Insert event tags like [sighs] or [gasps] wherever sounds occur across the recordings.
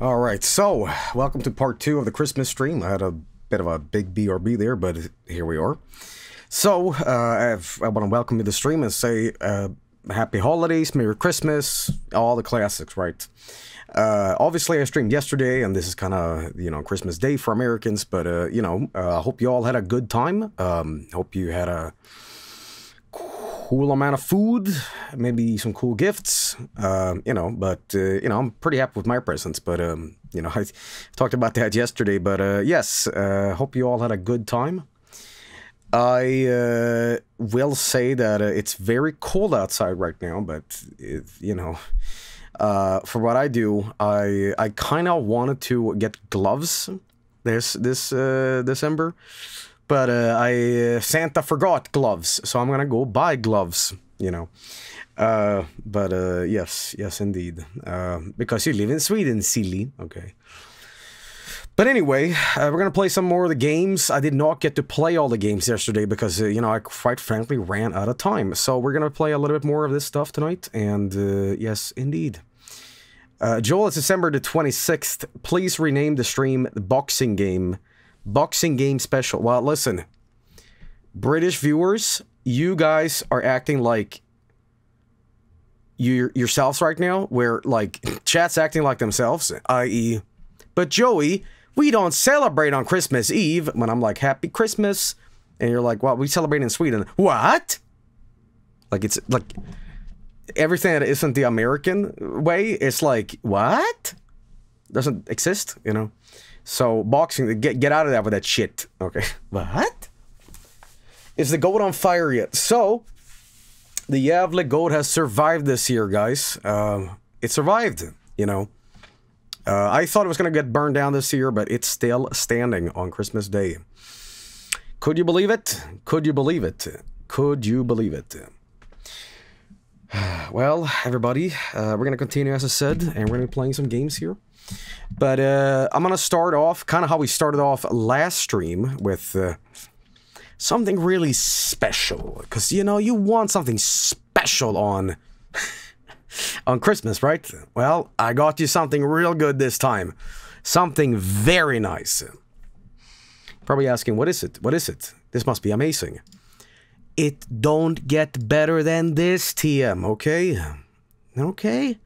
All right, so welcome to part two of the Christmas stream. I had a bit of a big BRB there, but here we are. So uh, I want to welcome you to the stream and say uh, happy holidays, Merry Christmas, all the classics, right? Uh, obviously, I streamed yesterday, and this is kind of you know Christmas Day for Americans. But uh, you know, I uh, hope you all had a good time. Um, hope you had a cool amount of food, maybe some cool gifts, uh, you know. But uh, you know, I'm pretty happy with my presents. But um, you know, [laughs] I talked about that yesterday. But uh, yes, uh, hope you all had a good time. I uh, will say that uh, it's very cold outside right now, but it, you know, for what I do, I I kind of wanted to get gloves this this December. But uh, I uh, Santa forgot gloves, so I'm gonna go buy gloves. You know. Uh, but uh, yes, yes, indeed. Uh, because you live in Sweden, silly. Okay. But anyway, uh, we're gonna play some more of the games. I did not get to play all the games yesterday because you know I quite frankly ran out of time. So we're gonna play a little bit more of this stuff tonight. And yes, indeed. Joel, it's December the 26th. Please rename the stream the Boxing Game Boxing Game Special. Well, listen, British viewers, you guys are acting like you yourselves right now, where like [laughs] chat's acting like themselves, i.e., but Joey, we don't celebrate on Christmas Eve. When I'm like, Happy Christmas, and you're like, Well, we celebrate in Sweden. What? Like it's like everything that isn't the American way. It's like what doesn't exist, you know. So boxing, get get out of that with that shit. Okay, [laughs] what? Is the goat on fire yet? So the Gävle goat has survived this year, guys. Uh, it survived. You know, uh, I thought it was gonna get burned down this year, but it's still standing on Christmas Day. Could you believe it? Could you believe it? Could you believe it? [sighs] Well, everybody, uh, we're gonna continue as I said, and we're gonna be playing some games here. But uh, I'm going to start off kind of how we started off last stream with uh, something really special. Because, you know, you want something special on... [laughs] on Christmas, right? Well, I got you something real good this time. Something very nice. Probably asking, what is it? What is it? This must be amazing. It don't get better than this, TM, okay? Okay?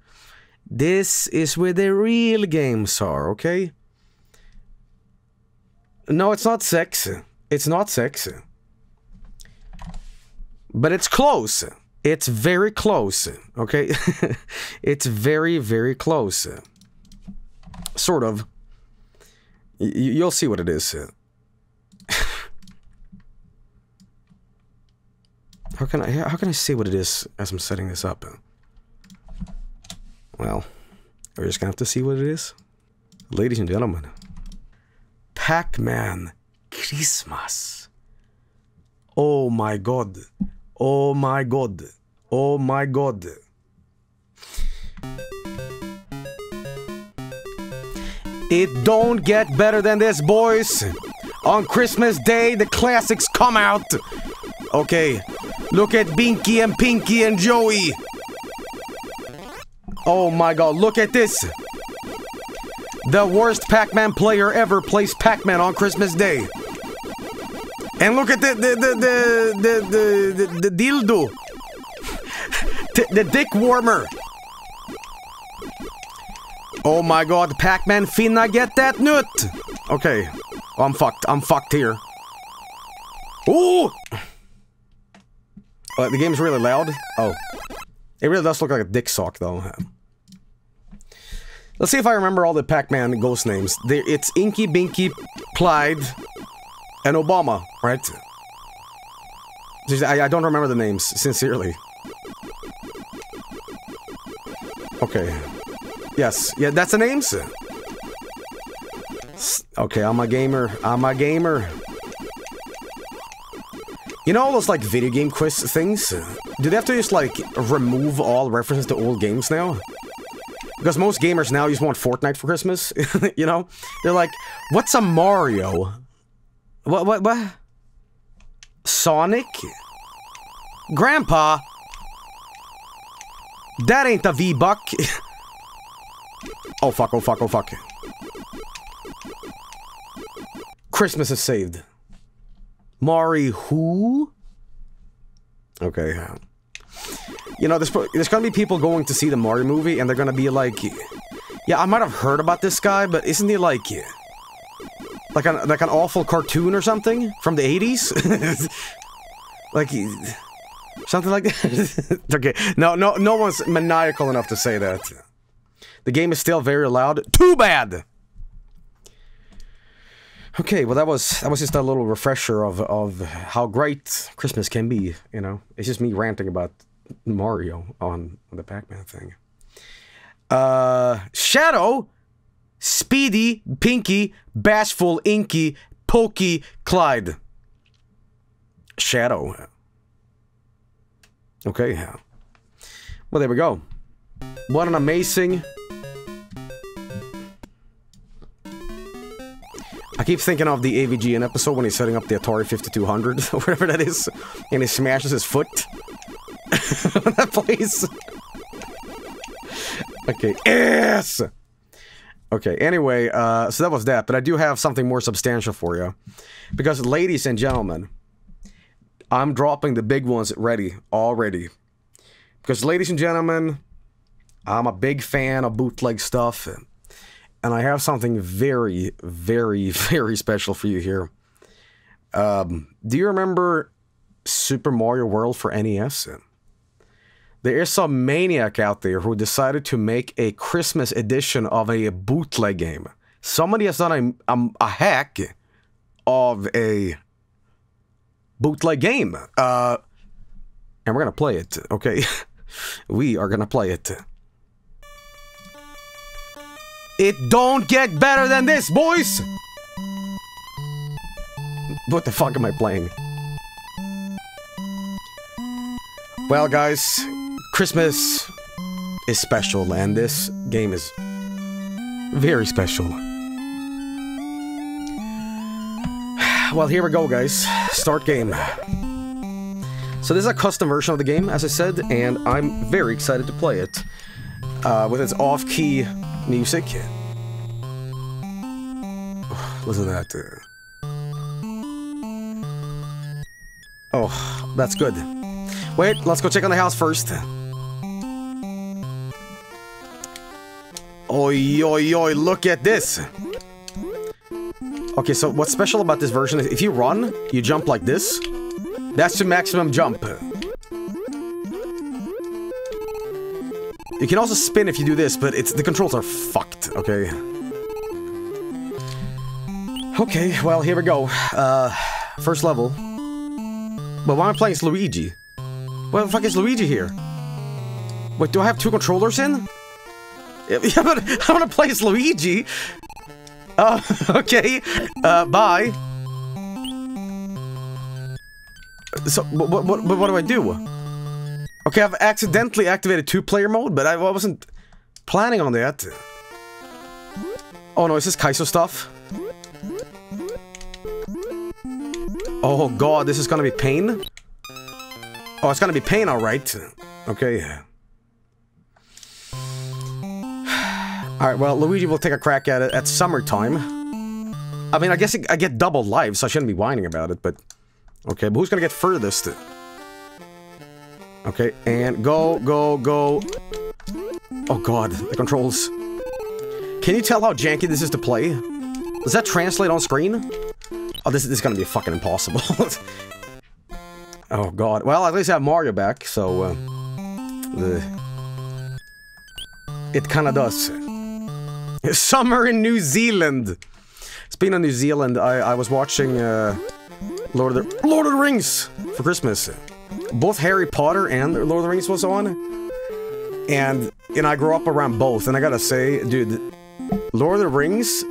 This is where the real games are, okay? No, it's not sexy. It's not sexy. But it's close. It's very close, okay? [laughs] it's very, very close. Sort of. Y you'll see what it is. how can I how can I see what it is as I'm setting this up? Well, we're just gonna have to see what it is. Ladies and gentlemen, Pac-Man Christmas. Oh my god. Oh my god. Oh my god. It don't get better than this, boys. On Christmas Day, the classics come out. Okay, look at Binky and Pinky and Joey. Oh my god, look at this! The worst Pac-Man player ever plays Pac-Man on Christmas Day. And look at the the the the the the, the, dildo. [laughs] the dick warmer. Oh my god, Pac-Man finna get that nut! Okay. Oh, I'm fucked. I'm fucked here. Ooh! Uh, the game's really loud. Oh. It really does look like a dick sock, though. Let's see if I remember all the Pac-Man ghost names. It's Inky, Binky, Clyde, and Obama, right? I, don't remember the names, sincerely. Okay. Yes, yeah, that's the names. Okay, I'm a gamer. I'm a gamer. You know all those, like, video game quiz things? Do they have to just, like, remove all references to old games now? Because most gamers now just want Fortnite for Christmas, [laughs] you know? They're like, what's a Mario? What, what, what? Sonic? Grandpa? That ain't a V-Buck. [laughs] Oh fuck, oh fuck, oh fuck. Christmas is saved. Mari who? Okay. You know, there's, there's gonna be people going to see the Mario movie and they're gonna be like, yeah, I might have heard about this guy, but isn't he like, like an, like an awful cartoon or something from the 80s? [laughs] like, something like that? [laughs] okay, no, no, no one's maniacal enough to say that. The game is still very loud. Too bad! Okay, well that was that was just a little refresher of of how great Christmas can be. You know, it's just me ranting about Mario on, the Pac-Man thing. Uh, Shadow, Speedy, Pinky, Bashful, Inky, Pokey, Clyde. Shadow. Okay, well there we go. What an amazing I keep thinking of the AVGN episode when he's setting up the Atari 5200, or [laughs] whatever that is, and he smashes his foot. [laughs] that place. okay, yes! Okay, anyway, uh, so that was that, but I do have something more substantial for you. Because, ladies and gentlemen, I'm dropping the big ones ready, already. Because, ladies and gentlemen, I'm a big fan of bootleg stuff and I have something very, very, [laughs] very special for you here. Um, do you remember Super Mario World for NES? There is some maniac out there who decided to make a Christmas edition of a bootleg game. Somebody has done a, a, a hack of a bootleg game. Uh, and we're going to play it, okay? [laughs] we are going to play it. It don't get better than this, boys! What the fuck am I playing? Well, guys, Christmas is special, and this game is very special. [sighs] Well, here we go, guys. Start game. So this is a custom version of the game, as I said, and I'm very excited to play it. Uh, with its off-key music. Listen to that. Uh, oh, that's good. Wait, let's go check on the house first. Oi, oi, oi, look at this! Okay, so what's special about this version is if you run, you jump like this. That's the maximum jump. You can also spin if you do this, but it's the controls are fucked, okay? Okay, well, here we go. Uh, first level. But why am I playing as Luigi? Where the fuck is Luigi here? Wait, do I have two controllers in? [laughs] Yeah, but I want to play as Luigi! Uh, [laughs] okay. Uh, bye. So, what, what, what do I do? Okay, I've accidentally activated two-player mode, but I wasn't planning on that. Oh no, is this Kaizo stuff? Oh god, this is gonna be pain? Oh, it's gonna be pain, alright. Okay. [sighs] Alright, well, Luigi will take a crack at it at summertime. I mean, I guess I get double lives, so I shouldn't be whining about it, but... Okay, but who's gonna get furthest? Okay, and go, go, go. Oh god, the controls. Can you tell how janky this is to play? Does that translate on screen? Oh, this, this is gonna be fucking impossible. [laughs] oh god. Well, at least I have Mario back, so... Uh. It kinda does. [laughs] Summer in New Zealand! Speaking of New Zealand, I, I was watching uh, Lord of the Lord of the Rings for Christmas both Harry Potter and Lord of the Rings was on. And, and I grew up around both, and I gotta say, dude, Lord of the Rings,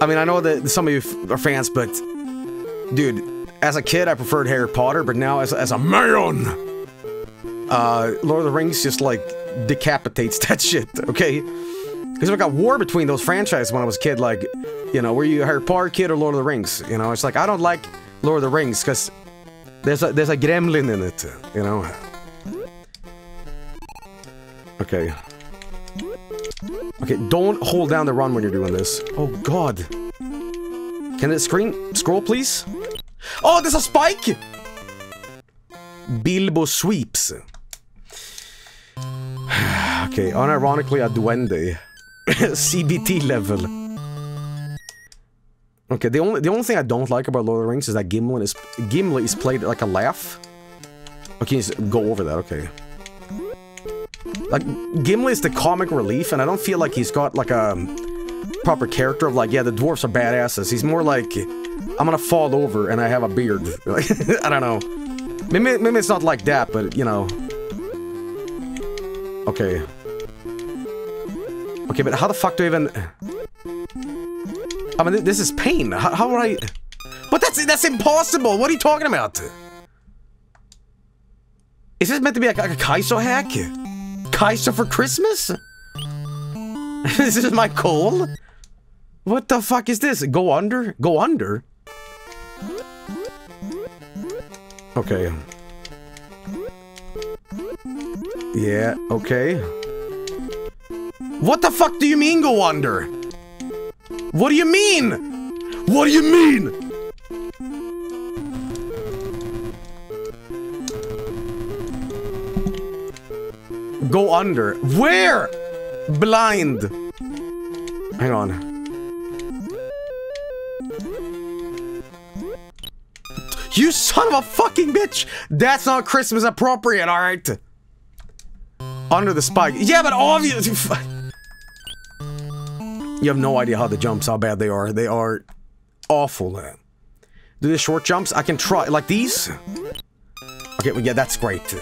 I mean, I know that some of you are fans, but, dude, as a kid, I preferred Harry Potter, but now as, as a man, uh, Lord of the Rings just, like, decapitates [laughs] that shit, okay? Because we got war between those franchises when I was a kid, like, you know, were you a Harry Potter kid or Lord of the Rings? You know, it's like, I don't like Lord of the Rings, because there's a there's a gremlin in it, you know. Okay. Okay, don't hold down the run when you're doing this. Oh god. Can the screen scroll, please? Oh, there's a spike! Bilbo sweeps. [sighs] okay, unironically a duende. [laughs] CBT level. Okay, the only the only thing I don't like about Lord of the Rings is that Gimli is Gimli is played like a laugh. Okay, go over that. Okay. Like Gimli is the comic relief, and I don't feel like he's got like a proper character of like, yeah, the dwarfs are badasses. He's more like, I'm gonna fall over and I have a beard. [laughs] I don't know. Maybe, maybe it's not like that, but you know. Okay. Okay, but how the fuck do I even... I mean, this is pain. How, how I... But that's that's impossible! What are you talking about? Is this meant to be like, like a Kaizo hack? Kaizo for Christmas? [laughs] this is my goal? What the fuck is this? Go under? Go under? Okay. Yeah, okay. What the fuck do you mean go under? What do you mean? What do you mean? Go under. Where? Blind. Hang on. You son of a fucking bitch! That's not Christmas appropriate, alright? Under the spike. Yeah, but obviously... [laughs] You have no idea how the jumps, how bad they are. They are awful. Do the short jumps? I can try. Like these? Okay, well, yeah, that's great. too.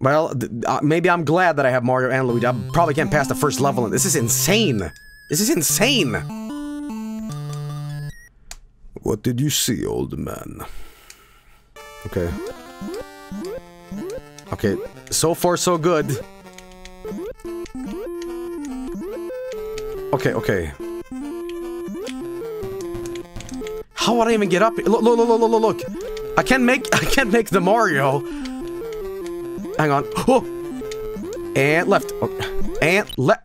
Well, uh, maybe I'm glad that I have Mario and Luigi. I probably can't pass the first level. This is insane. This is insane. What did you see, old man? Okay. Okay, so far so good. Okay, okay. How would I even get up? Look, look, look, look, look, look. I can't make, [laughs] I can't make the Mario. Hang on. Oh! And left. Oh. And left.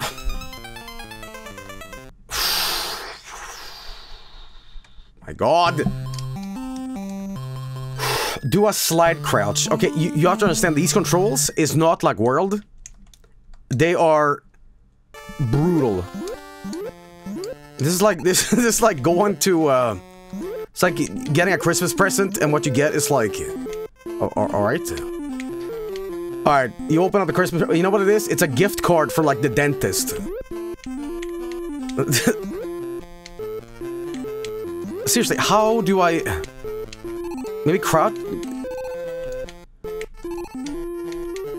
[sighs] My god. [sighs] Do a slide crouch. Okay, you, you have to understand, these controls is not like World. They are brutal. This is like this, [laughs] this is like going to uh it's like getting a Christmas present and what you get is like all right. All right, you open up the Christmas you know what it is? It's a gift card for like the dentist. [laughs] Seriously, how do I maybe crowd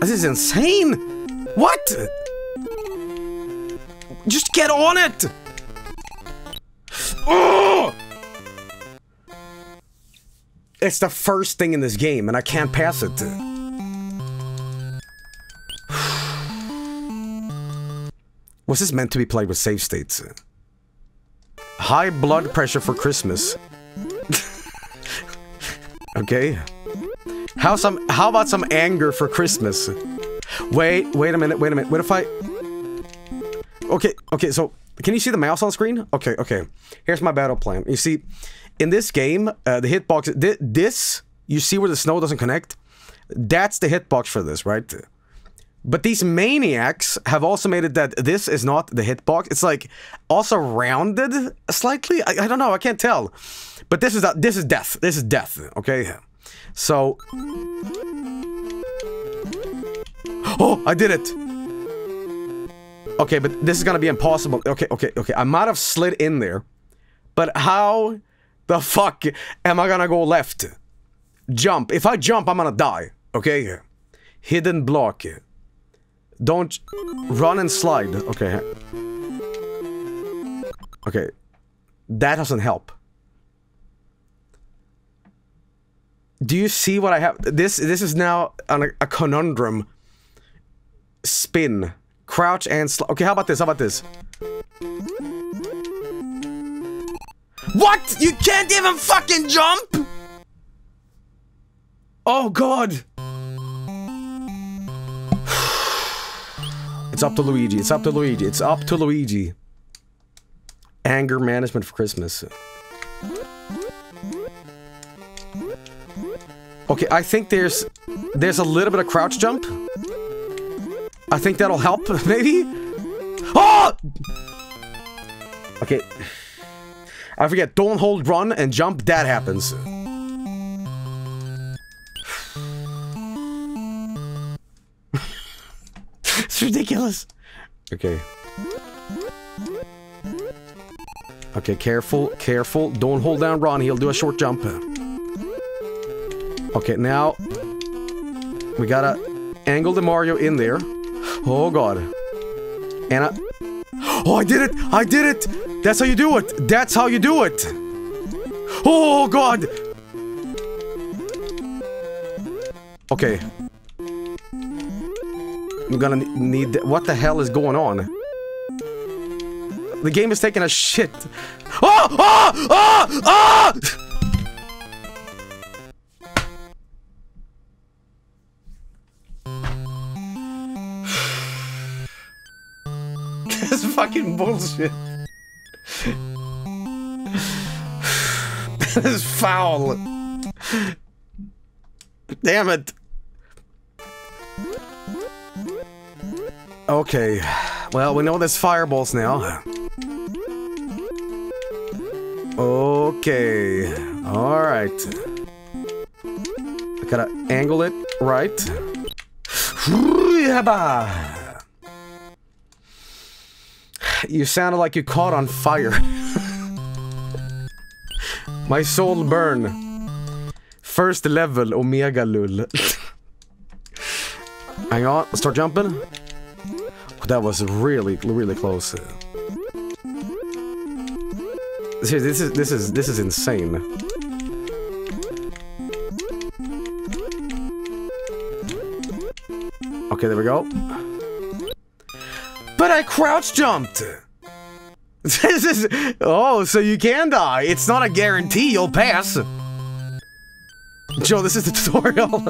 This is insane. What? Just get on it. Oh! It's the first thing in this game, and I can't pass it. [sighs] Was this meant to be played with save states? High blood pressure for Christmas. [laughs] okay. How some how about some anger for Christmas? Wait, wait a minute, wait a minute. What if I Okay, okay, so can you see the mouse on screen? Okay, okay. Here's my battle plan. You see, in this game, uh, the hitbox, th this, you see where the snow doesn't connect? That's the hitbox for this, right? But these maniacs have also made it that this is not the hitbox. It's like also rounded slightly. I, I don't know. I can't tell. But this is this is death. This is death. Okay. So. [gasps] Oh, I did it. Okay, but this is gonna be impossible. Okay, okay, okay. I might have slid in there, but how the fuck am I gonna go left? Jump. If I jump, I'm gonna die. Okay? Hidden block. Don't run and slide. Okay. Okay. That doesn't help. Do you see what I have? This this is now an, a conundrum. Spin. Crouch and Okay, how about this? How about this? What? You can't even fucking jump? Oh god. [sighs] It's up to Luigi. It's up to Luigi. It's up to Luigi. Anger management for Christmas. Okay, I think there's there's a little bit of crouch jump. I think that'll help, [laughs] maybe? Oh! Okay. I forget, don't hold run and jump, that happens. [laughs] it's ridiculous. Okay. Okay, careful, careful. Don't hold down Ron, he'll do a short jump. Okay, now... We gotta angle the Mario in there. Oh god. And I... Oh, I did it! I did it! That's how you do it! That's how you do it! Oh god! Okay. I'm gonna need... What the hell is going on? The game is taking a shit. Oh! Oh! Oh! Oh! Fucking bullshit. this is foul. Damn it. Okay. Well, we know there's fireballs now. Okay. Alright. I gotta angle it right. You sounded like you caught on fire. My soul burn. First level Omega Lull. Hang on, let's start jumping. Oh, that was really, really close. This is this is this is this is insane. Okay, there we go. But I crouch jumped! [laughs] This is... Oh, so you can die. It's not a guarantee you'll pass. Joe, this is the [laughs] tutorial.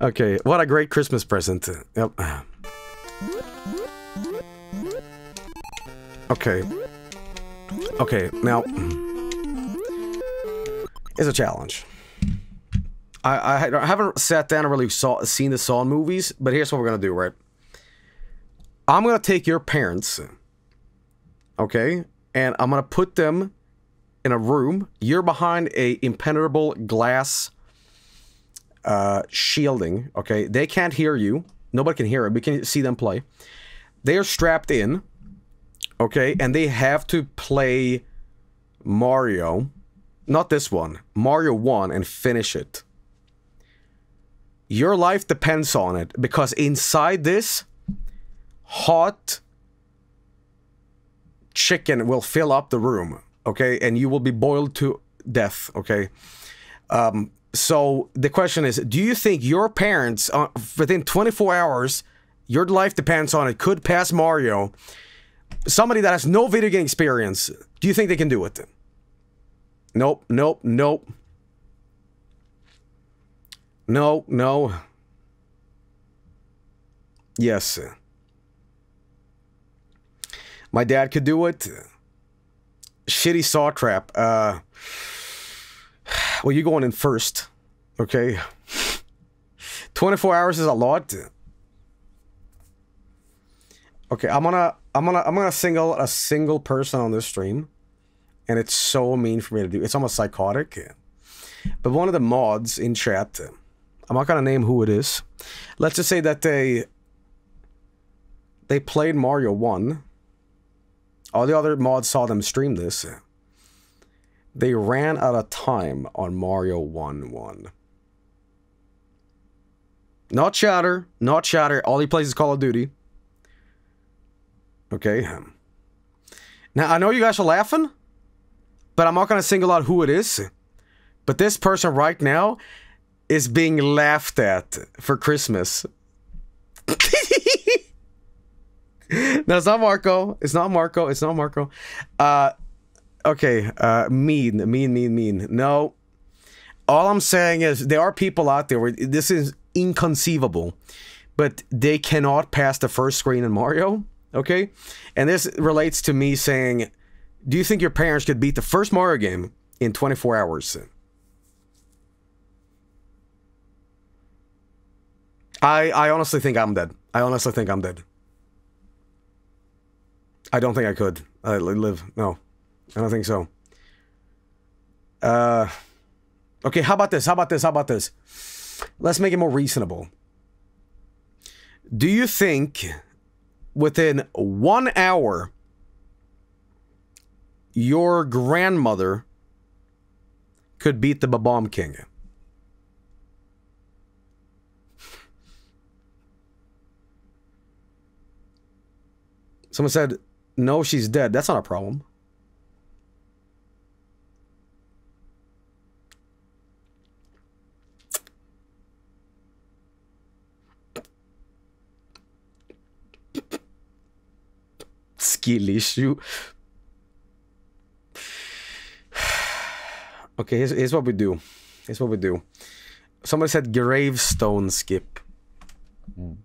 okay, what a great Christmas present. Yep. Okay. Okay, now... It's a challenge. I, I, haven't sat down and really saw, seen the Saw movies, but here's what we're gonna do, right? I'm gonna take your parents, okay, and I'm gonna put them in a room. You're behind a impenetrable glass uh, shielding. Okay, they can't hear you. Nobody can hear it. We can see them play. They are strapped in. Okay, and they have to play Mario, not this one, Mario One, and finish it. Your life depends on it because inside this hot chicken will fill up the room, okay? And you will be boiled to death, okay? Um, so the question is, do you think your parents, uh, within 24 hours, your life depends on it, could pass Mario, somebody that has no video game experience, do you think they can do it? Nope, nope, nope. No, no. Yes. My dad could do it. Shitty saw trap. Uh, well, you're going in first, okay? 24 hours is a lot. Okay, I'm gonna, I'm gonna, I'm gonna single a single person on this stream, and it's so mean for me to do. It's almost psychotic. But one of the mods in chat, I'm not gonna name who it is. Let's just say that they they played Mario One all the other mods saw them stream this. They ran out of time on Mario 1 1. Not Shatter, not Shatter. All he plays is Call of Duty. Okay. Now, I know you guys are laughing, but I'm not going to single out who it is. But this person right now is being laughed at for Christmas. [laughs] [laughs] no, it's not Marco. It's not Marco. It's not Marco. Uh, okay. Uh, mean, mean, mean, mean. No. All I'm saying is there are people out there where this is inconceivable. but they cannot pass the first screen in Mario. Okay, and this relates to me saying, "Do you think your parents could beat the first Mario game in 24 hours?" I I honestly think I'm dead. I honestly think I'm dead. I don't think I could uh, live. No, I don't think so. Uh, okay. How about this? How about this? How about this? Let's make it more reasonable. Do you think within one hour your grandmother could beat the Bob-omb King? Someone said, no, she's dead. That's not a problem. Skill issue. [sighs] Okay, here's, here's what we do. Here's what we do. Somebody said gravestone skip. Mm.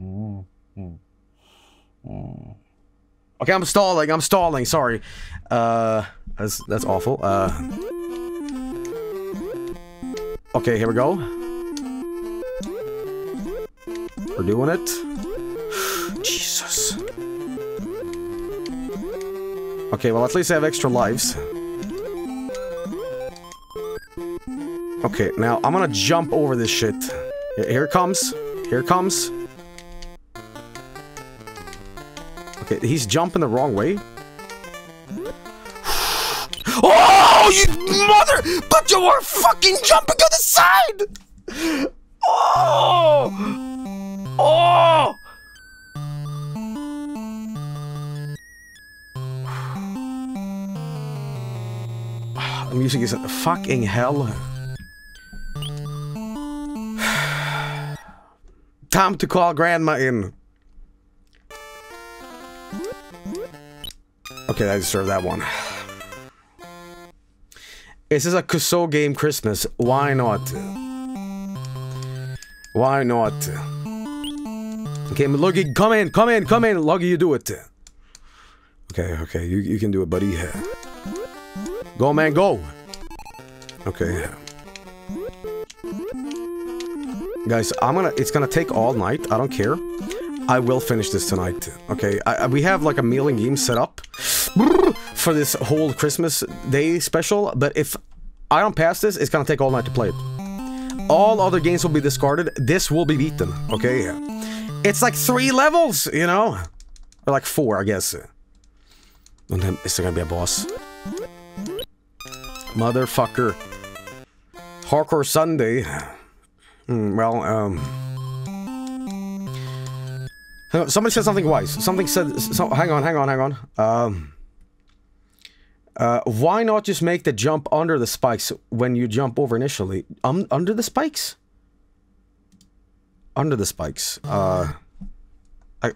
Mm. Mm. Okay, I'm stalling. I'm stalling. Sorry. Uh, that's that's awful. Uh. Okay, here we go. We're doing it. Jesus. Okay, well, at least I have extra lives. Okay, now I'm gonna jump over this shit. Here comes. Here comes. Okay, he's jumping the wrong way. [gasps] Oh, you mother! But you are fucking jumping on the side! Oh! Oh! [sighs] The music is fucking hell. [sighs] Time to call grandma in. Okay, I deserve that one. This is a Kuso game Christmas. Why not? Why not? Okay, Loggy, come in, come in, come in, Loggy, you do it. Okay, okay, you, you can do it, buddy. Go, man, go! Okay. Guys, I'm gonna, it's gonna take all night, I don't care. I will finish this tonight. Okay, I, we have like a mailing game set up for this whole Christmas Day special, but if I don't pass this, it's gonna take all night to play it. All other games will be discarded. This will be beaten, okay? It's like three levels, you know? Or like four, I guess. And then is there gonna be a boss? Motherfucker. Hardcore Sunday. Mm, well, um... Somebody said something wise. Something said... So, hang on, hang on, hang on. Um... Uh, why not just make the jump under the spikes when you jump over initially? Um, under the spikes? Under the spikes. Uh, I...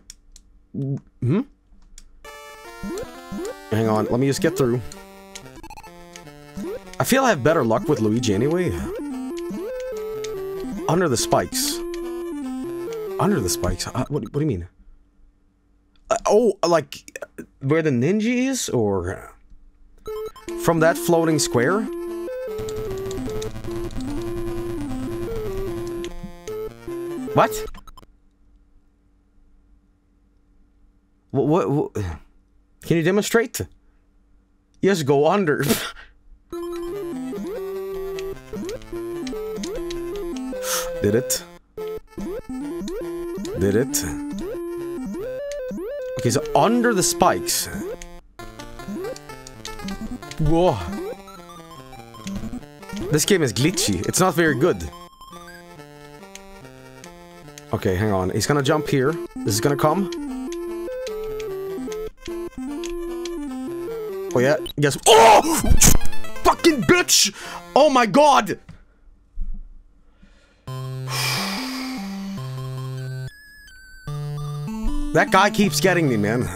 Hmm? Hang on, let me just get through. I feel I have better luck with Luigi anyway. Under the spikes. Under the spikes? Uh, what, what do you mean? Uh, oh, like, where the ninja is? Or... From that floating square? What? What, what, what? Can you demonstrate? Yes, go under. [laughs] Did it? Did it? Okay, so under the spikes. Whoa. This game is glitchy. It's not very good. Okay, hang on. He's gonna jump here. This is gonna come. Oh yeah, guess- OH! Fucking bitch! Oh my god! [sighs] That guy keeps getting me, man.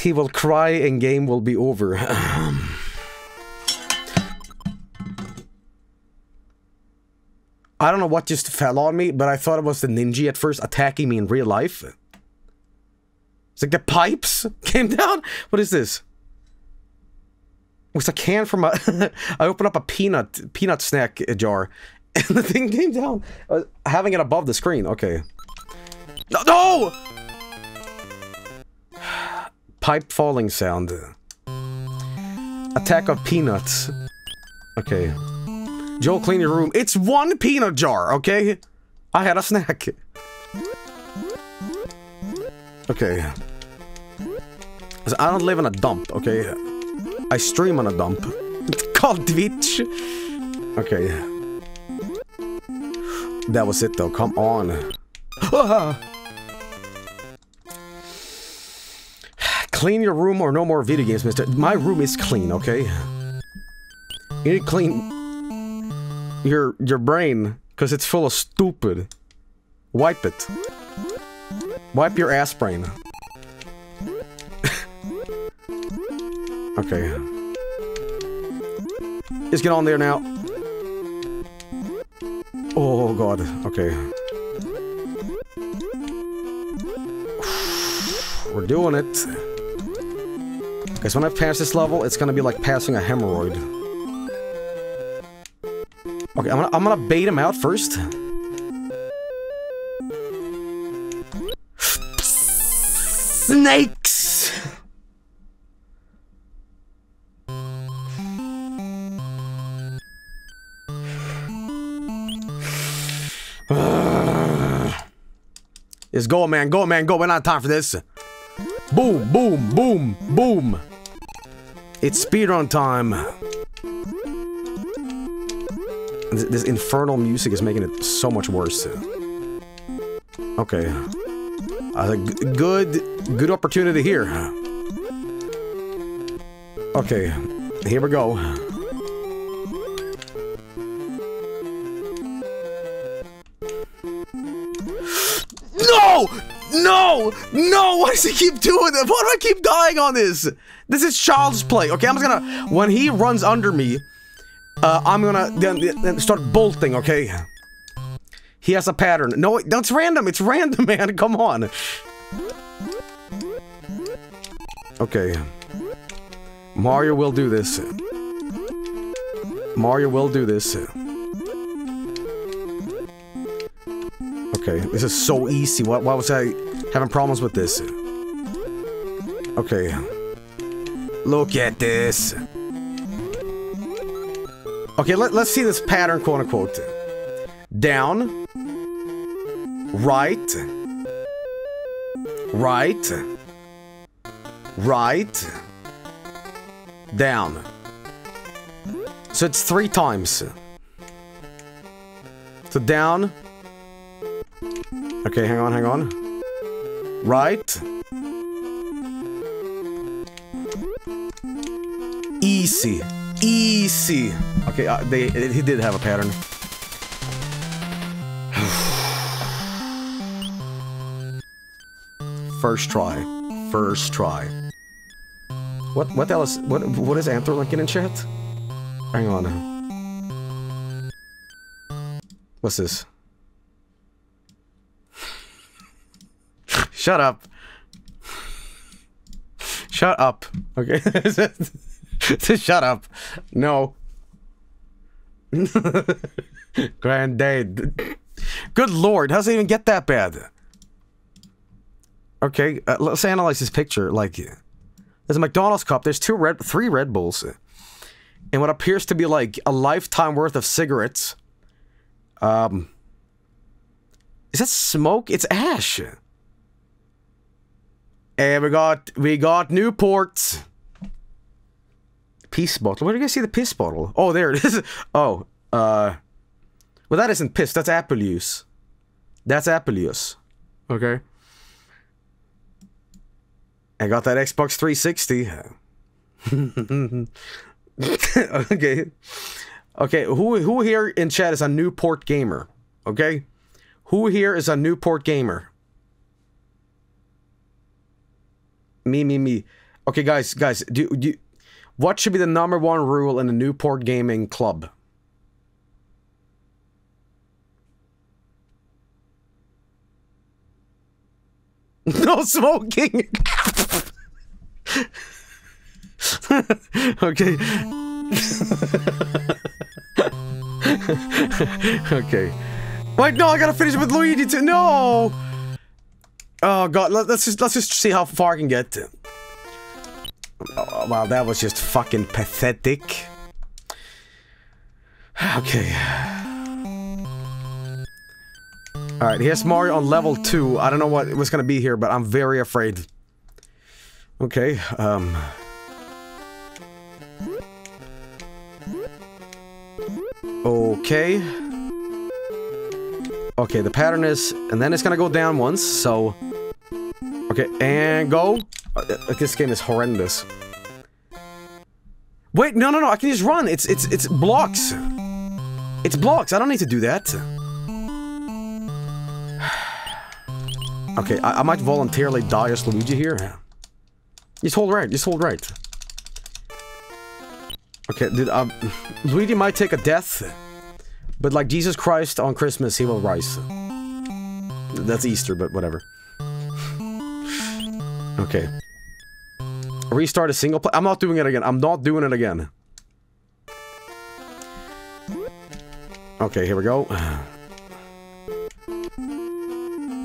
He will cry and game will be over. [sighs] I don't know what just fell on me, but I thought it was the ninja at first attacking me in real life. It's like the pipes [laughs] came down. What is this? It was a can from a. [laughs] I opened up a peanut peanut snack jar, [laughs] and the thing came down. Was having it above the screen. Okay. No! no! Pipe falling sound. Attack of peanuts. Okay. Joel, clean your room. It's one peanut jar, okay? I had a snack. Okay. I don't live in a dump, okay? I stream on a dump. [laughs] It's called Twitch. Okay. That was it though, come on. [laughs] Clean your room or no more video games, mister. My room is clean, okay? You need to clean your your brain, because it's full of stupid. Wipe it. Wipe your ass brain. [laughs] okay. Let's get on there now. Oh god, okay. We're doing it. Because when I pass this level, it's gonna be like passing a hemorrhoid. Okay, I'm gonna, I'm gonna bait him out first. Snakes! Just go, man, go, man, go. We're not time for this. Boom, boom, boom, boom. It's speedrun time. This, this infernal music is making it so much worse. Okay. Uh, good, good opportunity here. Okay, here we go. No! Why does he keep doing that? Why do I keep dying on this? This is child's play. Okay, I'm just gonna... When he runs under me, uh, I'm gonna then, then start bolting, okay? He has a pattern. No, that's random. It's random, [laughs] man. Come on. Okay. Mario will do this. Mario will do this. Okay, this is so easy. Why, why was I having problems with this? Okay. Look at this. Okay, let, let's see this pattern, quote unquote. Down. Right. Right. Right. Down. So it's three times. So down. Okay, hang on, hang on. Right. Easy. Easy. Okay, uh, they he did have a pattern. [sighs] First try. First try. What what else? What what is Anther linking in chat? Hang on. What's this? Shut up. Shut up. Okay. [laughs] Shut up. No. [laughs] Granddad. Good lord, how's it even get that bad? Okay, uh, let's analyze this picture. Like, there's a McDonald's cup. There's two red, three Red Bulls, and what appears to be like a lifetime worth of cigarettes. Um, is that smoke? It's ash. And we got we got Newport. Peace bottle. Where do you guys see the piss bottle? Oh, there it is. [laughs] Oh, uh, well that isn't piss. That's apple juice. That's apple juice. Okay. I got that Xbox 360. [laughs] okay. Okay, who who here in chat is a Newport gamer? Okay? Who here is a Newport gamer? Me, me, me. Okay, guys, guys, do, do what should be the number one rule in the Newport Gaming Club? [laughs] No smoking! [laughs] okay. [laughs] okay. Wait, no, I gotta finish with Luigi too. No! Oh god, let, us just let's just see how far I can get. Oh, wow, that was just fucking pathetic. Okay. Alright, here's Mario on level 2. I don't know what was gonna be here, but I'm very afraid. Okay, um... Okay. Okay, the pattern is... And then it's gonna go down once, so... Okay, and go. Uh, this game is horrendous. Wait, no, no, no, I can just run. It's, it's, it's blocks. It's blocks. I don't need to do that. [sighs] okay, I, I might voluntarily die as Luigi here. Just hold right, just hold right. Okay, dude, um, [laughs] Luigi might take a death, but like Jesus Christ on Christmas, he will rise. That's Easter, but whatever. Okay. Restart a single play. I'm not doing it again. I'm not doing it again. Okay, here we go.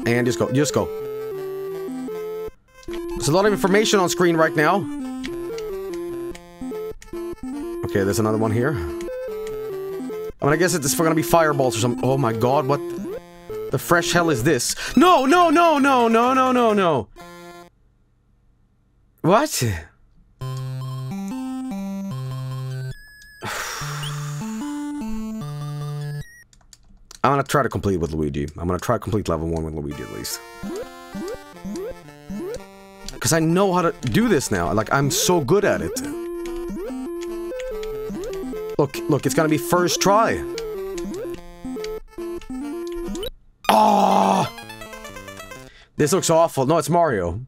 And just go. Just go. There's a lot of information on screen right now. Okay, there's another one here. I mean, I guess it's gonna be fireballs or something. Oh my god, what the fresh hell is this? No, no, no, no, no, no, no, no. What? I'm gonna try to complete with Luigi. I'm gonna try to complete level 1 with Luigi at least. Because I know how to do this now. Like, I'm so good at it. Look, look, it's gonna be first try. Oh! This looks awful. No, it's Mario.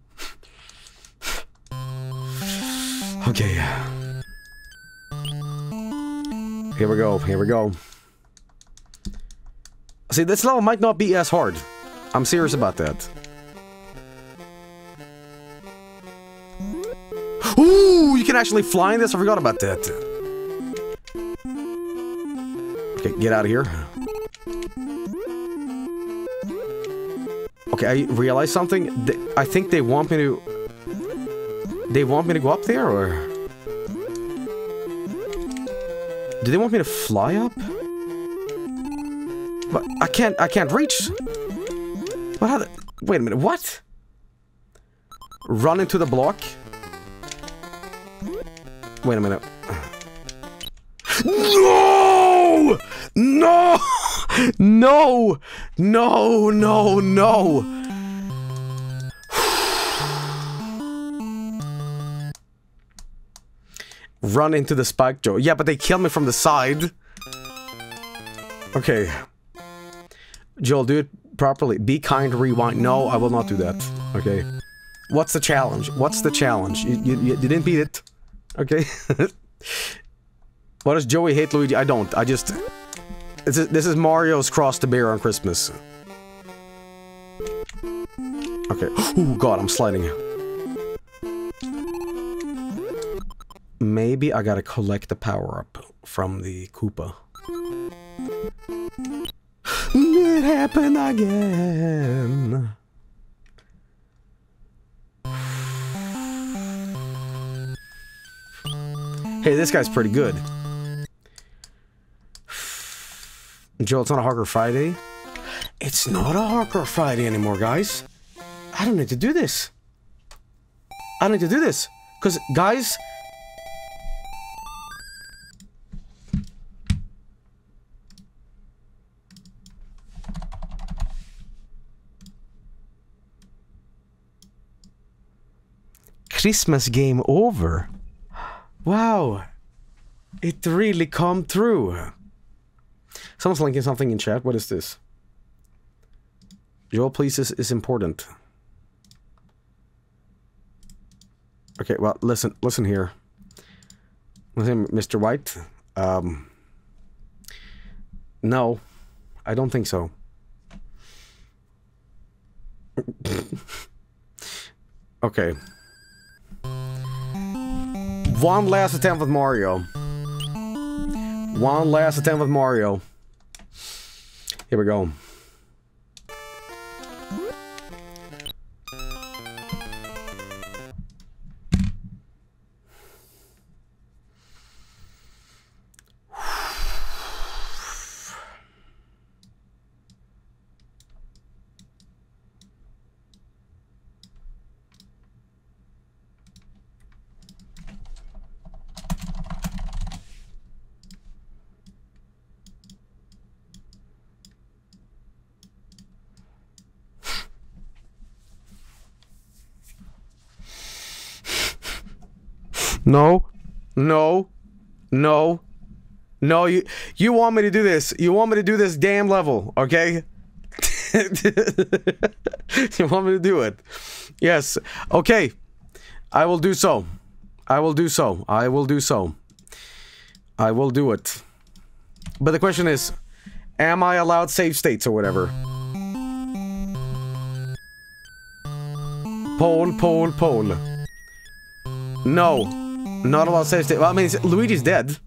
Okay. Here we go, here we go. See, this level might not be as hard. I'm serious about that. Ooh, you can actually fly in this? I forgot about that. Okay, get out of here. Okay, I realized something. I think they want me to... They want me to go up there, or... Do they want me to fly up? But I can't, I can't reach. What? How the, wait a minute, what? Run into the block? Wait a minute. No! No! [laughs] No! No, no, no! Run into the spike Joe. Yeah, but they kill me from the side. Okay. Joel, do it properly. Be kind, rewind. No, I will not do that. Okay. What's the challenge? What's the challenge? You, you, you didn't beat it. Okay. [laughs] what does Joey hate Luigi? I don't. I just... This is, this is Mario's cross to bear on Christmas. Okay. [gasps] Oh god, I'm sliding. Maybe I gotta collect the power-up from the Koopa. It happened again. Hey, this guy's pretty good. Joel, it's not a Hardcore Friday. It's not a Hardcore Friday anymore, guys. I don't need to do this. I don't need to do this. Because, guys, Christmas game over. Wow. It really come through. Someone's linking something in chat. What is this? Joel, please, is, is important. Okay, well, listen, listen here. Listen, Mr. White. Um, no, I don't think so. [laughs] Okay. One last attempt with Mario. One last attempt with Mario. Here we go. No. No. No. No, you you want me to do this. You want me to do this damn level, okay? [laughs] you want me to do it? Yes. Okay. I will do so. I will do so. I will do so. I will do it. But the question is, am I allowed save states or whatever? Pole, pole, pole. No. Not allowed save state. Well, I mean, Luigi's dead.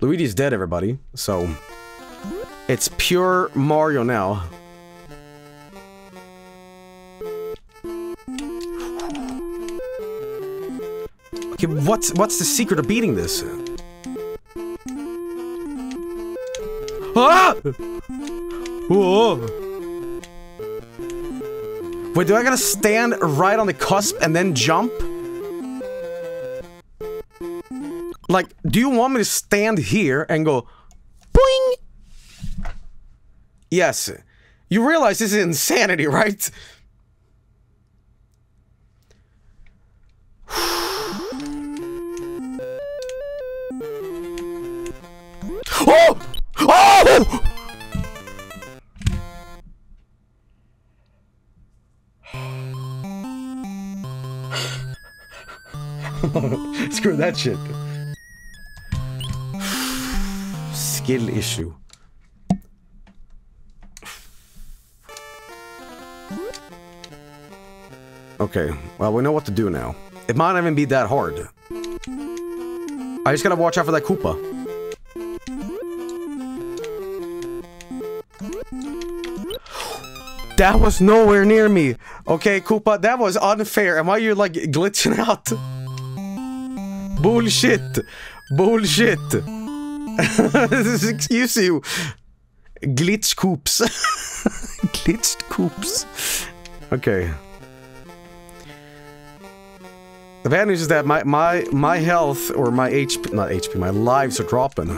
Luigi's dead, everybody. So, it's pure Mario now. Okay, what's what's the secret of beating this? Ah! Whoa! Wait, do I gotta stand right on the cusp and then jump? Like, do you want me to stand here and go, boing? Yes. You realize this is insanity, right? [sighs] oh! Oh! [laughs] Screw that shit. Skill issue. Okay, well, we know what to do now. It might even be that hard. I just gotta watch out for that Koopa. That was nowhere near me. Okay, Koopa, that was unfair. Am I you like glitching out? Bullshit. Bullshit. Excuse mm. [laughs] you. Glitch coops. [laughs] Glitched coops. Okay. The bad news is that my my my health or my HP not HP my lives are dropping.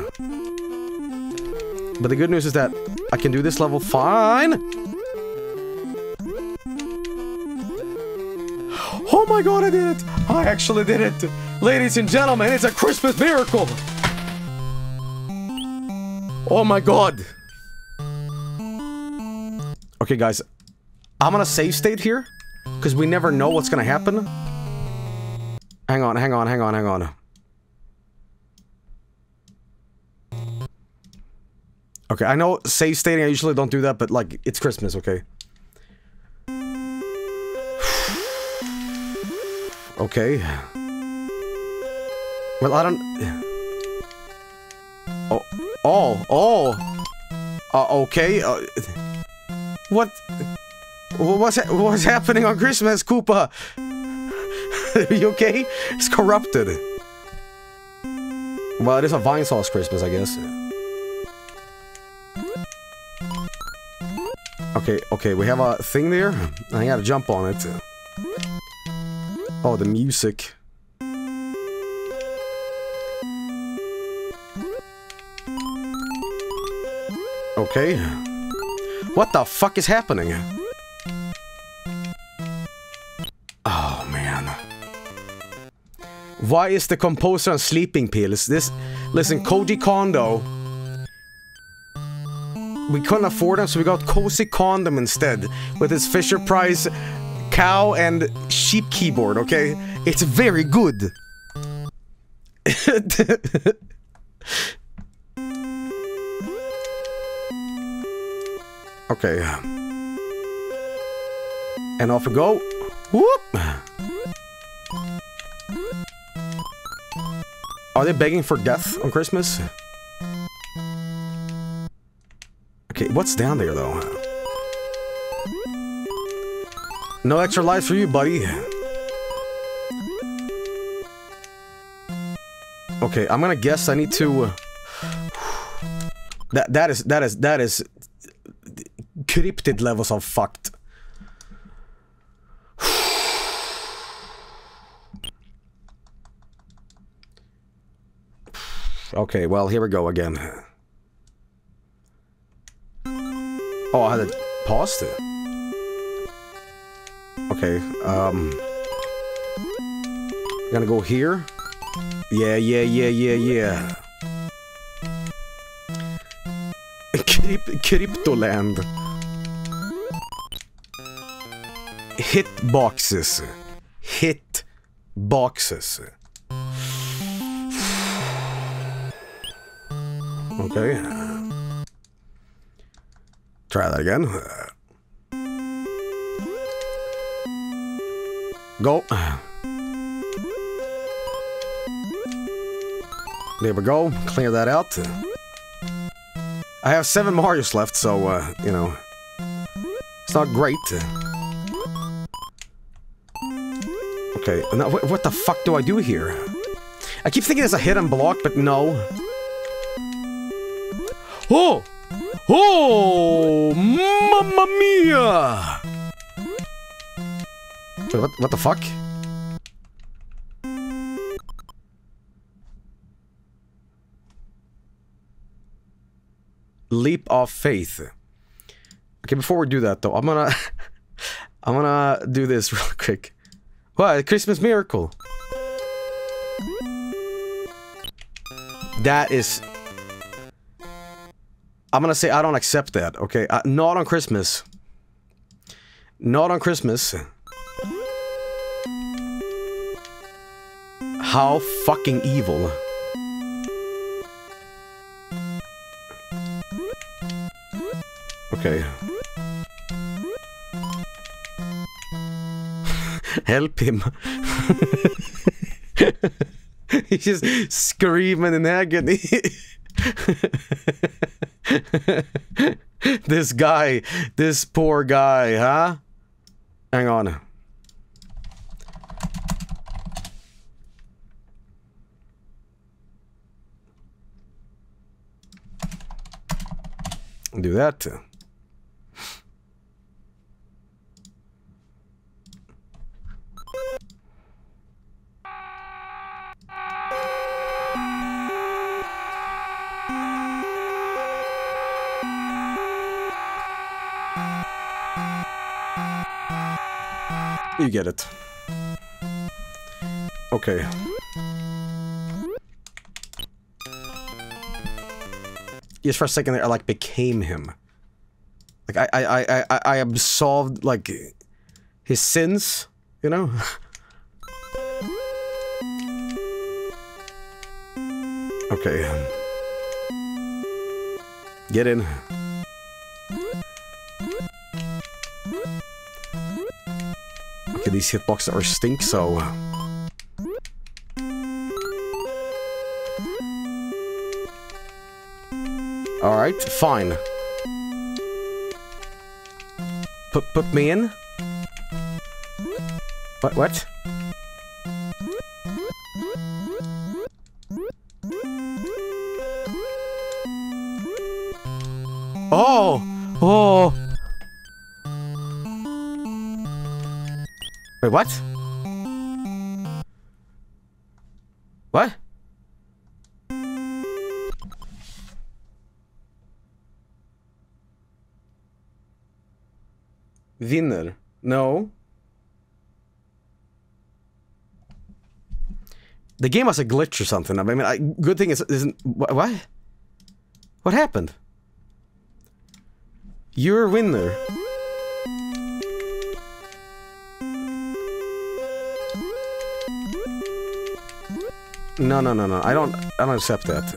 But the good news is that I can do this level fine. Oh my god, I did it! I actually did it! Ladies and gentlemen, it's a Christmas miracle! Oh my god! Okay, guys. I'm gonna save state here. Because we never know what's gonna happen. Hang on, hang on, hang on, hang on. Okay, I know save stating, I usually don't do that, but like, it's Christmas, okay? [sighs] okay. Well, I don't... Oh, oh, oh. Uh, okay. Uh, what? What's ha what's happening on Christmas, Koopa? Are [laughs] you okay? It's corrupted. Well, it is a Vinesauce Christmas, I guess. Okay, okay, we have a thing there. I gotta jump on it. Oh, the music. Okay. What the fuck is happening? Oh, man. Why is the composer on sleeping pills? This... Listen, Koji Kondo... We couldn't afford him, so we got Cozy Condom instead. With his Fisher-Price cow and sheep keyboard, okay? It's very good. [laughs] Okay. And off we go. Whoop! Are they begging for death on Christmas? Okay, what's down there, though? No extra lives for you, buddy. Okay, I'm gonna guess I need to... Uh, [sighs] that, that is, that is, that is... Cryptid levels of fucked. Okay, well, here we go again. Oh, I had to pause it. Okay, um... Gonna go here. Yeah, yeah, yeah, yeah, yeah. [laughs] Crypt Cryptoland. Hit boxes. Hit boxes. Okay. Try that again. Go. There we go. Clear that out. I have seven Marios left, so, uh, you know, it's not great. Okay, now, what the fuck do I do here? I keep thinking it's a hidden block, but no. Oh! Oh! Mamma mia! Wait, what, what the fuck? Leap of faith. Okay, before we do that though, I'm gonna... [laughs] I'm gonna do this [laughs] real quick. What? Christmas miracle. That is I'm gonna say I don't accept that, okay? Uh, not on Christmas. Not on Christmas. How fucking evil. Okay. Help him. He's just screaming in agony. this guy, this poor guy, huh? Hang on. Do that. You get it. Okay. Just for a second there, I like became him. Like I I I I, I absolved like his sins, you know? [laughs] okay. Get in. Okay, these hitboxes are stink, so... Uh, Alright, fine. Put, put me in? What, what? What? What? Winner. No. The game has a glitch or something. I mean, I, good thing is, isn't what? What happened? You're a winner. No, no, no, no. I don't. I don't accept that.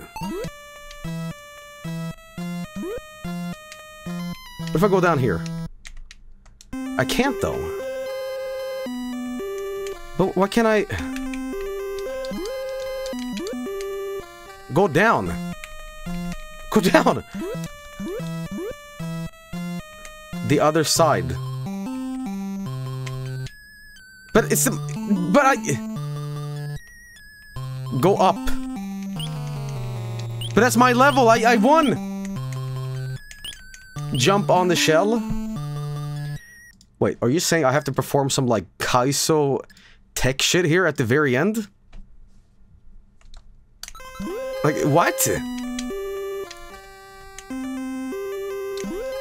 If I go down here? I can't though. But why can't I... Go down. Go down. The other side. But it's... But I... Go up. But that's my level. I, I won. Jump on the shell. Wait, are you saying I have to perform some, like, Kaizo tech shit here at the very end? Like, what?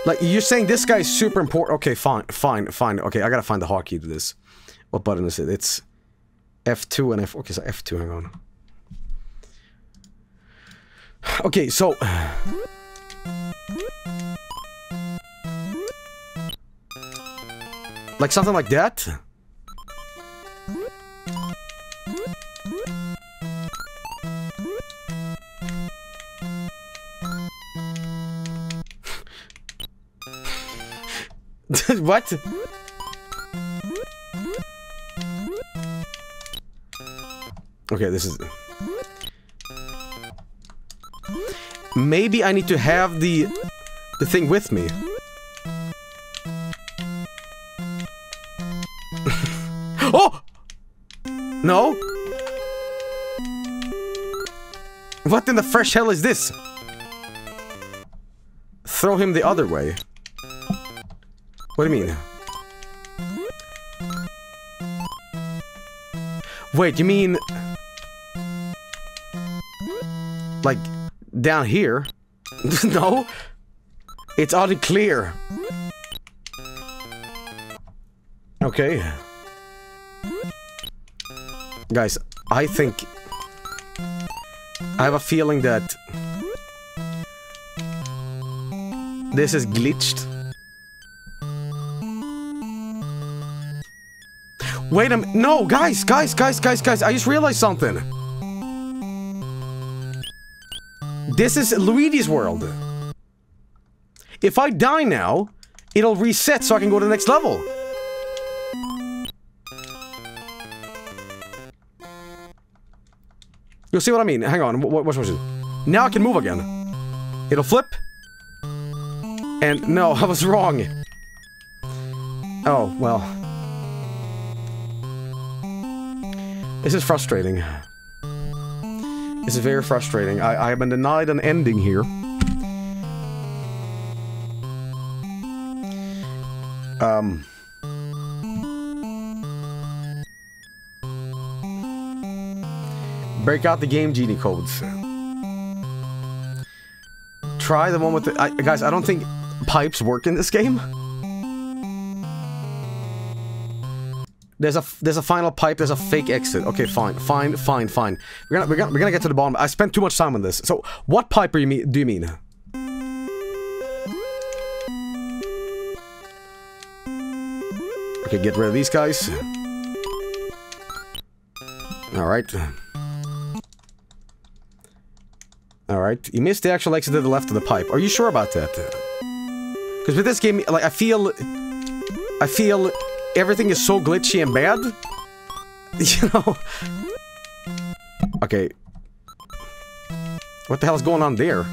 Like, you're saying this guy's super important? Okay, fine, fine, fine. Okay, I gotta find the hotkey to this. What button is it? It's F2 and F... Okay, so F2, hang on. Okay, so... Like something like that? [laughs] what? Okay, this is... Maybe I need to have the... the thing with me. [laughs] oh! No? What in the fresh hell is this? Throw him the other way. What do you mean? Wait, you mean... Like, down here? [laughs] no? It's already clear. Okay. Guys, I think... I have a feeling that... This is glitched. Wait a minute. No, guys, guys, guys, guys, guys. I just realized something. This is Luigi's world. If I die now, it'll reset so I can go to the next level. You'll see what I mean. Hang on. What, what's it? Now I can move again. It'll flip. And no, [laughs] I was wrong. Oh, well. This is frustrating. Is very frustrating. I, I have been denied an ending here. Um... Break out the game genie codes. Try the one with the... I, guys, I don't think pipes work in this game. There's a there's a final pipe. There's a fake exit. Okay, fine, fine, fine, fine. We're gonna we're gonna we're gonna get to the bottom. I spent too much time on this. So, what pipe you? Do you mean? Okay, get rid of these guys. All right. All right. You missed the actual exit to the left of the pipe. Are you sure about that? Because with this game, like I feel, I feel everything is so glitchy and bad. [laughs] You know? Okay. What the hell is going on there?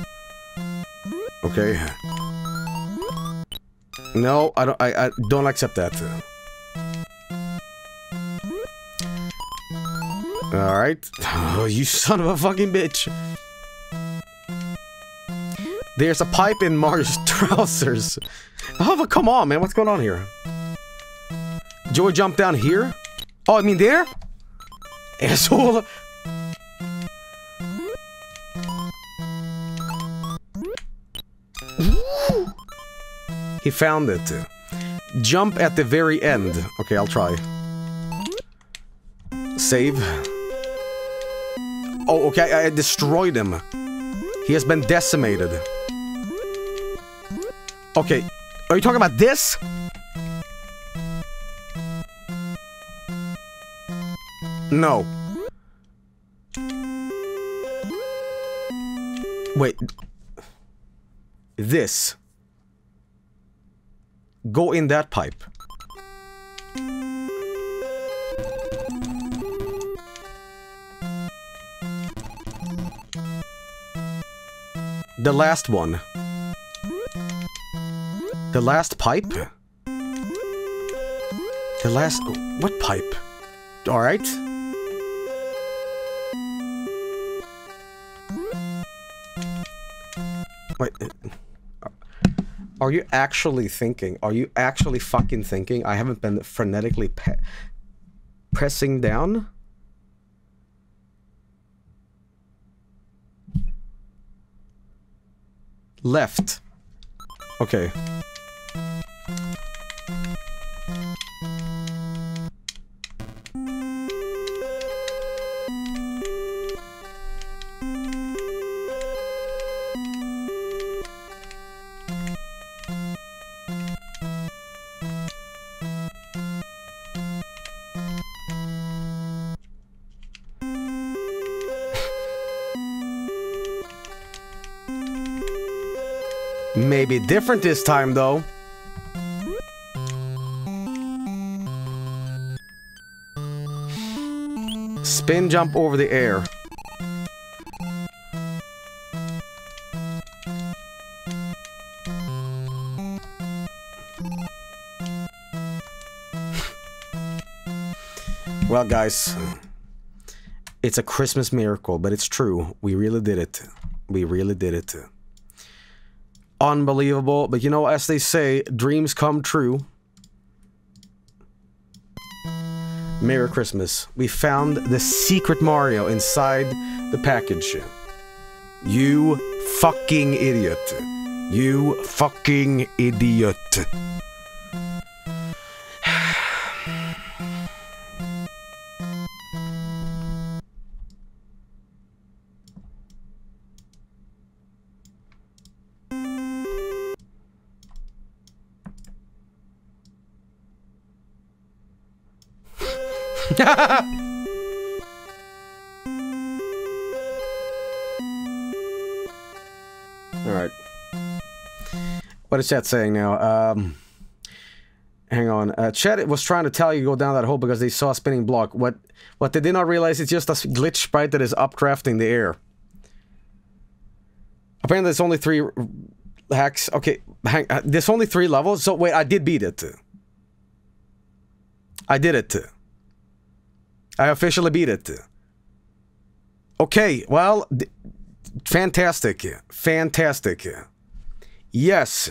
Okay. No, I don't I, I don't accept that. Alright. Oh, you [laughs] son of a fucking bitch. There's a pipe in Mario's [laughs] trousers. Oh, but come on, man. What's going on here? Joey jump down here? Oh, I mean there? Asshole! he found it. Jump at the very end. Okay, I'll try. Save. Oh, okay, I destroyed him. He has been decimated. Okay, are you talking about this? No. Wait. This. Go in that pipe. The last one. The last pipe? The last... What pipe? Alright. Wait. uh, Are you actually thinking? Are you actually fucking thinking? I haven't been frenetically pe pressing down? Left. Okay. Different this time, though. Spin jump over the air. Well, guys, it's a Christmas miracle, but it's true. We really did it. We really did it. Unbelievable. But you know, as they say, dreams come true. Merry Christmas. We found the secret Mario inside the package. You fucking idiot. You fucking idiot. [laughs] All right. What is chat saying now? Um, hang on. Uh, chat was trying to tell you go down that hole because they saw a spinning block. What what they did not realize is just a glitch sprite that is updrafting the air. Apparently, there's only three hacks. Okay, hang, uh, there's only three levels. So wait, I did beat it. I did it. I officially beat it. Okay, well, fantastic, fantastic. Yes,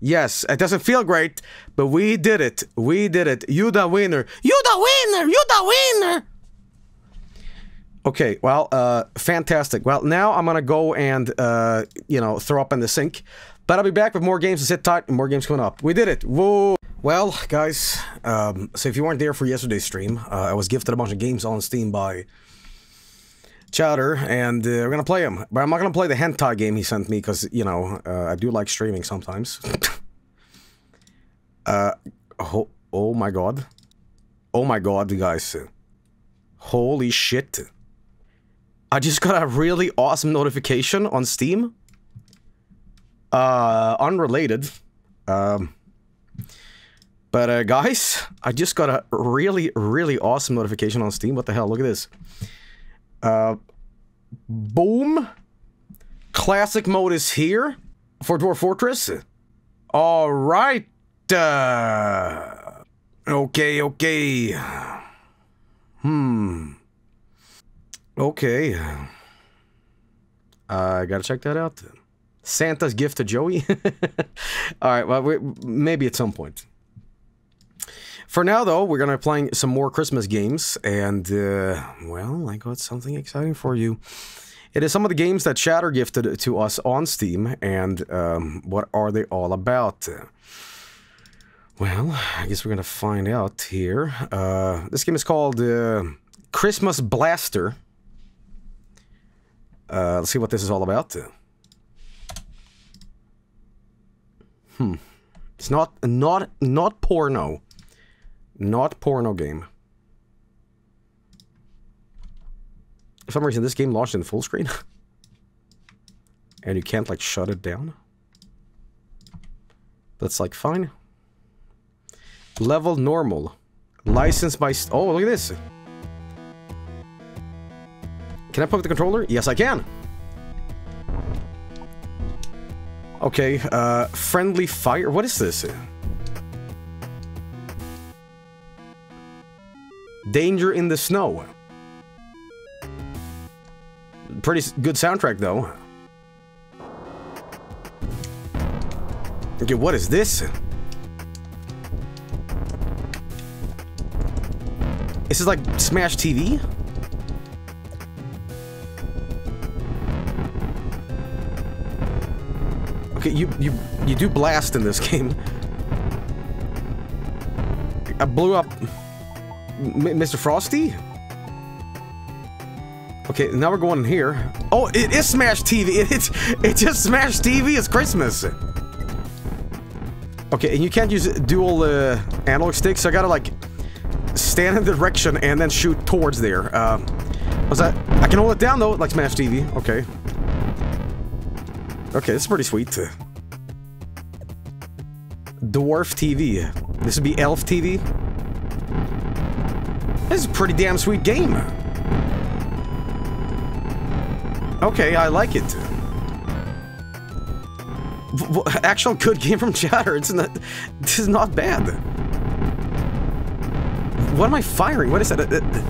yes, it doesn't feel great, but we did it. We did it. You the winner. You the winner. You the winner. Okay, well, uh, fantastic. Well, now I'm gonna go and uh, you know throw up in the sink, but I'll be back with more games to sit tight. More games coming up. We did it. Whoa. Well, guys, um, so if you weren't there for yesterday's stream, uh, I was gifted a bunch of games on Steam by Chowder, and uh, we're gonna play them. But I'm not gonna play the hentai game he sent me because you know uh, I do like streaming sometimes. [laughs] uh, oh, oh my god, oh my god, guys, holy shit! I just got a really awesome notification on Steam. Uh, unrelated. Um. But uh, guys, I just got a really, really awesome notification on Steam. What the hell? Look at this. Uh, boom. Classic mode is here for Dwarf Fortress. All right. Uh, okay, okay. Hmm. Okay. I gotta check that out. Santa's gift to Joey. [laughs] All right. Well, we, maybe at some point. For now, though, we're going to be playing some more Christmas games, and, uh, well, I got something exciting for you. It is some of the games that Shatter gifted to us on Steam, and um, what are they all about? Well, I guess we're going to find out here. Uh, this game is called uh, Christmas Blaster. Uh, let's see what this is all about. Hmm. It's not not not porno. Not porno game. For some reason, this game launched in full screen. [laughs] and you can't, like, shut it down. That's, like, fine. Level normal. Licensed by... Oh, look at this. Can I poke the controller? Yes, I can. Okay, uh, friendly fire. What is this? Danger in the snow. Pretty good soundtrack, though. Okay, what is this? This is like Smash TV? Okay, you you you do blast in this [laughs] game. I blew up M Mr. Frosty. Okay, now we're going in here. Oh, it is Smash TV. It, [laughs] it's it's just Smash TV. It's Christmas. Okay, and you can't use dual uh, analog sticks. So I gotta like stand in the direction and then shoot towards there. Uh, was that? I can hold it down though, like Smash TV. Okay. Okay, this is pretty sweet. Dwarf TV. This would be Elf TV. This is a pretty damn sweet game. Okay, I like it. Actual good game from Chatter. It's not. This is not bad. What am I firing? What is that? Uh, uh,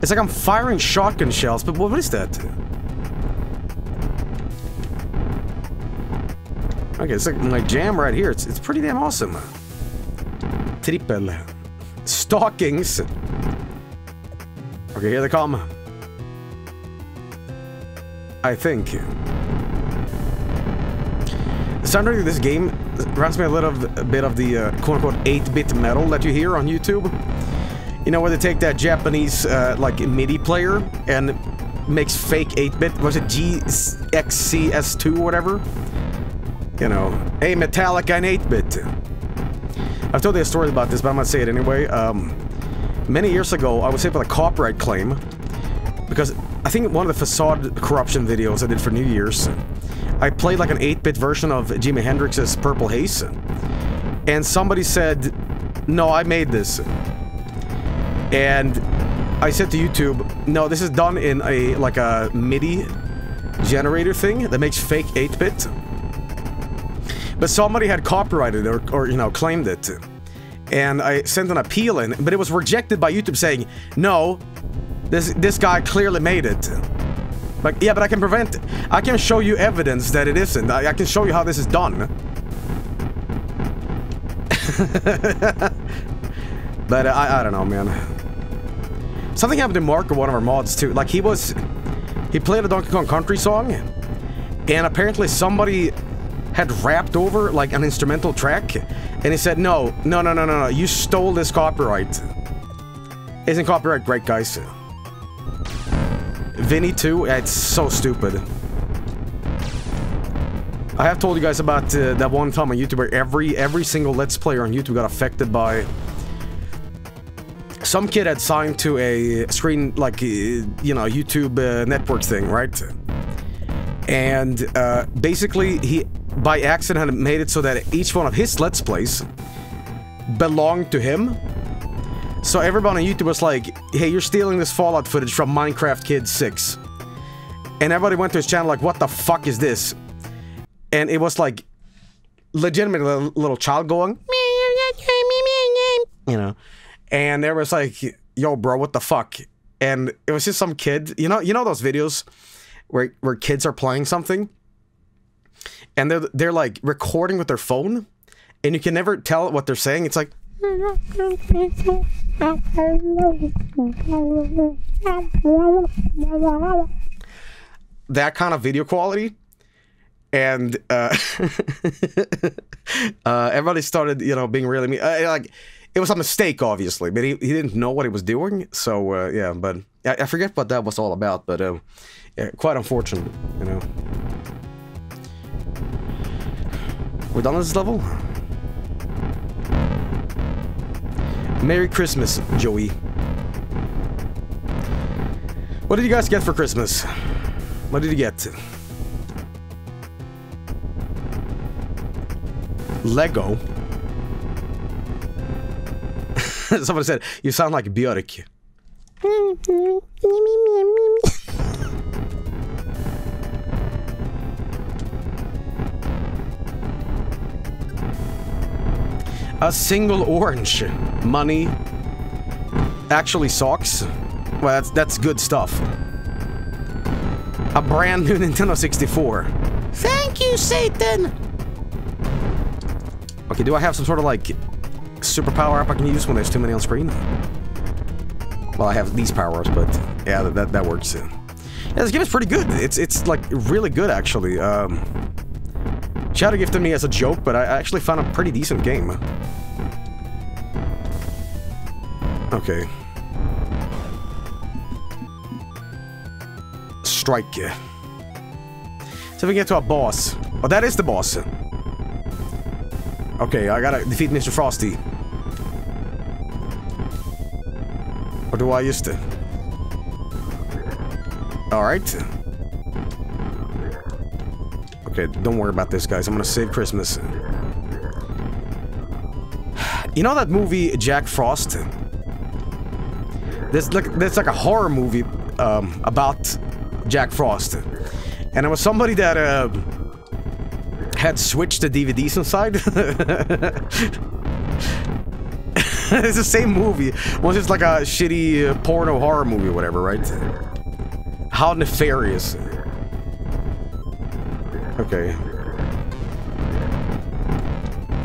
It's like I'm firing shotgun shells, but what what is that? Okay, it's like my jam right here. It's, it's pretty damn awesome. Triple. Stockings. Okay, here they come. I think. The soundtrack of this game reminds me a little a bit of the uh, quote-unquote 8-bit metal that you hear on YouTube. You know, where they take that Japanese, uh, like, MIDI player and makes fake 8-bit, was it GXSCC or whatever? You know, hey, Metallica and 8-bit. I've told you a story about this, but I'm gonna say it anyway. Um, many years ago, I was hit with a copyright claim because I think one of the facade corruption videos I did for New Year's, I played like an 8-bit version of Jimi Hendrix's Purple Haze, and somebody said, "No, I made this," and I said to YouTube, "No, this is done in a like a MIDI generator thing that makes fake 8-bit." But somebody had copyrighted or, or you know, claimed it. And I sent an appeal in, but it was rejected by YouTube saying, no, this this guy clearly made it. Like, yeah, but I can prevent. I can show you evidence that it isn't. I, I can show you how this is done. [laughs] but uh, I, I don't know, man. Something happened to Mark or one of our mods too. Like he was, he played a Donkey Kong Country song, and apparently somebody had rapped over like an instrumental track, and he said, "No, no, no, no, no, no! You stole this copyright. Isn't copyright great, guys?" Vinny too. It's so stupid. I have told you guys about uh, that one time on YouTube where every every single Let's Player on YouTube got affected by some kid had signed to a screen like uh, you know YouTube uh, network thing, right? And uh, basically he by accident made it so that each one of his Let's Plays belonged to him. So everybody on YouTube was like, hey, you're stealing this Fallout footage from Minecraft Kid 6. And everybody went to his channel like, what the fuck is this? And it was like, legitimately a little child going, you know. And there was like, yo, bro, what the fuck? And it was just some kid, you know, you know those videos where where kids are playing something, and they're they're like recording with their phone, and you can never tell what they're saying. It's like. That kind of video quality, and uh, [laughs] uh, everybody started, you know, being really mean. Uh, like, it was a mistake, obviously, but he, he didn't know what he was doing. So uh, yeah, but I, I forget what that was all about. But uh, yeah, quite unfortunate, you know. We're done this level. Merry Christmas, Joey. What did you guys get for Christmas? What did you get? Lego. [laughs] Somebody said, you sound like Björk. [laughs] A single orange. Money. Actually socks. Well, that's, that's good stuff. A brand new [laughs] Nintendo 64. Thank you, Satan! Okay, do I have some sort of, like, superpower up I can use when there's too many on screen? Well, I have these powers, but yeah, that, that, that works. Yeah, this game is pretty good. It's, it's like, really good, actually. Um, Shadow gifted me as a joke, but I actually found a pretty decent game. Okay. Strike. So we get to a boss. Oh, that is the boss. Okay, I gotta defeat Mr. Frosty. Or do I used to? Alright. Don't worry about this, guys. I'm gonna save Christmas. You know that movie, Jack Frost? There's like, there's like a horror movie um, about Jack Frost. And it was somebody that uh, had switched the DVDs inside. [laughs] it's the same movie. Was just like a shitty uh, porno horror movie whatever, right? How nefarious. Okay.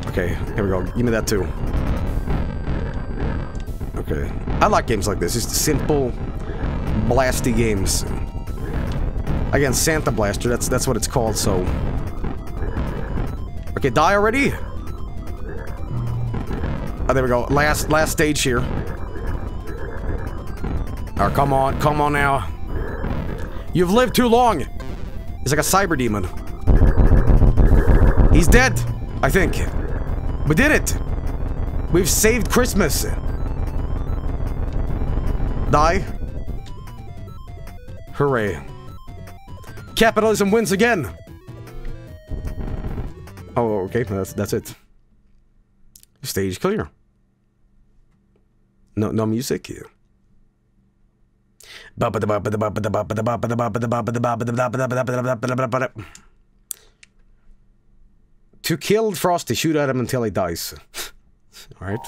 Okay, here we go. Give me that too. Okay. I like games like this. Just simple, blasty games. Again, Santa Blaster, that's that's what it's called, so... Okay, die already? Oh, there we go. Last last stage here. Oh, come on, come on now. You've lived too long. He's like a cyber demon. He's dead, I think. We did it. We've saved Christmas. Die. Hooray. Capitalism wins again! Oh, okay, that's, that's it. Stage clear. No, no music. To kill Frosty, shoot at him until he dies. [laughs] Alright.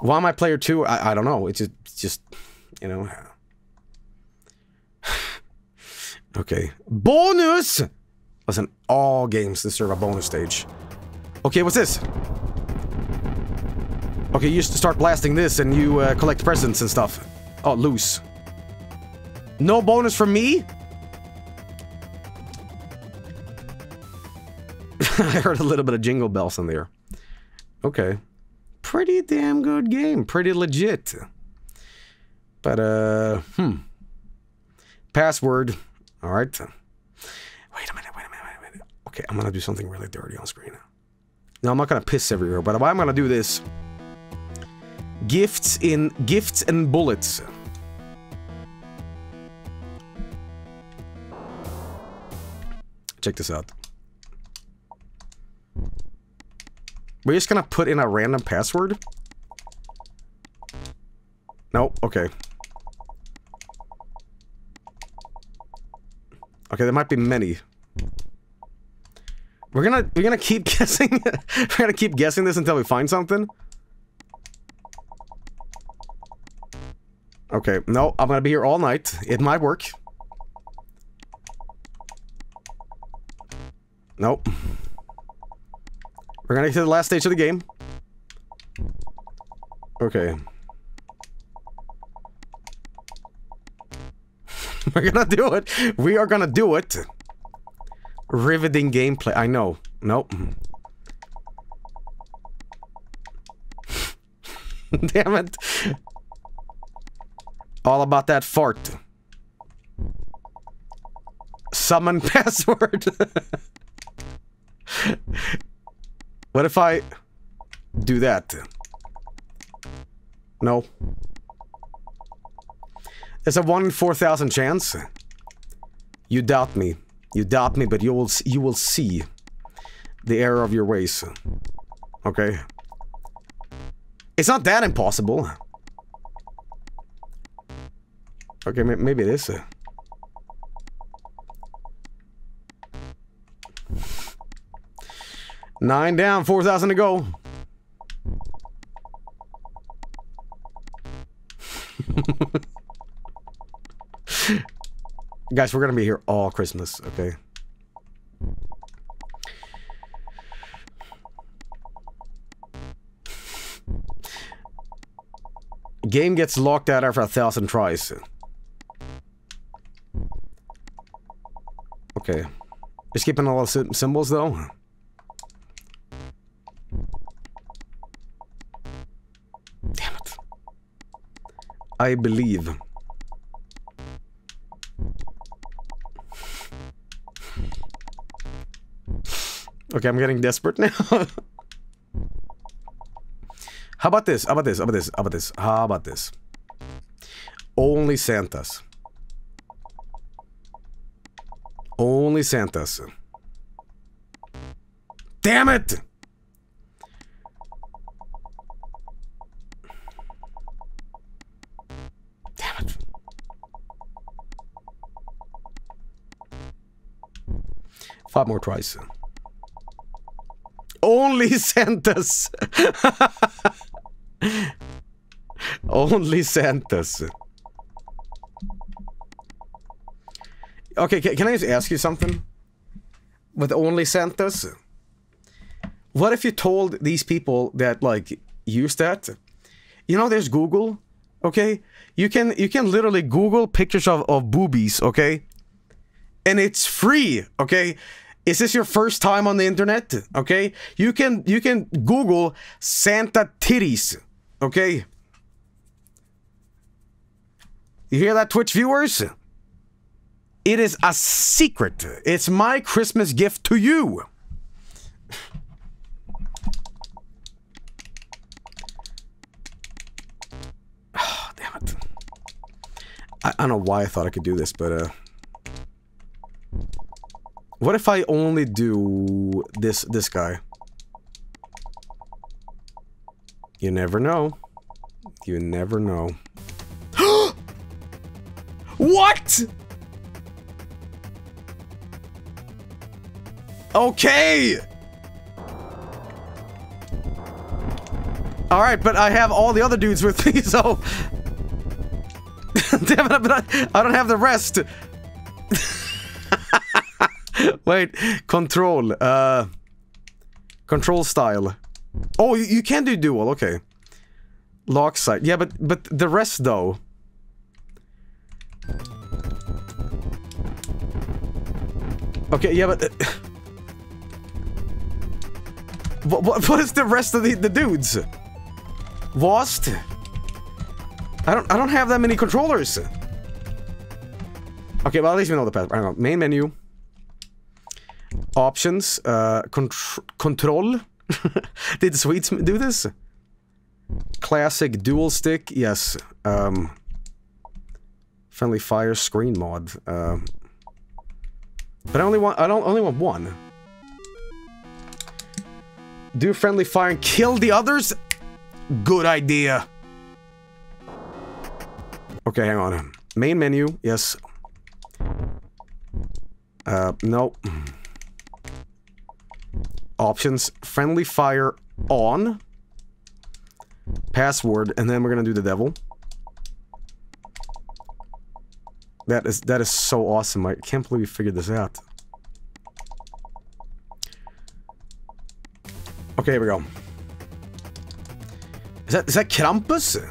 Why am I player 2? I, I don't know. It's just, it's just, you know... [sighs] Okay. Bonus! Listen, all games deserve a bonus stage. Okay, what's this? Okay, you to start blasting this and you uh, collect presents and stuff. Oh, loose. No bonus from me? [laughs] I heard a little bit of jingle bells in there. Okay. Pretty damn good game. Pretty legit. But, uh, hmm. Password. All right. Wait a minute, wait a minute, wait a minute. Okay, I'm gonna do something really dirty on screen. Now, I'm not gonna piss everywhere, but I'm gonna do this. Gifts in gifts and bullets. Check this out. We're just gonna put in a random password? Nope, okay. Okay, there might be many. We're gonna we're gonna keep [laughs] guessing. we're gonna keep guessing this until we find something. Okay, no, I'm gonna be here all night. It might work. Nope. We're gonna get to the last stage of the game. Okay. [laughs] We're gonna do it. We are gonna do it. Riveting gameplay. I know. Nope. [laughs] Damn it. All about that fart. Summon [laughs] password. What if I do that? No. There's a 1 in 4,000 chance. You doubt me. You doubt me, but you will you will see the error of your ways. Okay? It's not that impossible. Okay, maybe it is. Nine down, 4,000 to go. [laughs] Guys, we're going to be here all Christmas, okay? Game gets locked out after a thousand tries. Okay. just keeping skipping a lot of symbols, though? I believe. Okay, I'm getting desperate now. [laughs] How about this? How about this? How about this? How about this? How about this? Only Santas. Only Santas. Damn it! Five more tries. Only [laughs] Santas! Only Santas. Okay, can, I just ask you something? With only Santas? What if you told these people that, like, use that? You know, there's Google, okay? You can you can literally Google pictures of, of boobies, okay? And it's free, okay? Is this your first time on the internet? Okay? You can you can Google Santa titties, okay? You hear that, Twitch viewers? It is a secret. It's my Christmas gift to you. Oh, [sighs] damn it. I, I don't know why I thought I could do this, but uh... What if I only do this this guy? You never know. You never know. [gasps] what? Okay. All right, but I have all the other dudes with me, [laughs] so [laughs] damn it! But I, I don't have the rest. Wait, control. Uh, control style. Oh, you, you can do dual. Okay. Lock sight. Yeah, but but the rest though. Okay, yeah, but... Uh, [laughs] what, what, what is the rest of the, the dudes? Lost? I don't I don't have that many controllers. Okay, well at least we know the path. Hang know. Main menu. Options. Uh, contr control. [laughs] Did Swedes do this? Classic dual stick. Yes. Um, friendly fire screen mod. Uh, but I only want I don't only want one. Do friendly fire and kill the others? Good idea. Okay, hang on. Main menu, yes. Uh, no. Options, friendly fire on. Password, and then we're gonna do the devil. That is that is so awesome. I can't believe we figured this out. Okay, here we go. Is that is that Krampus?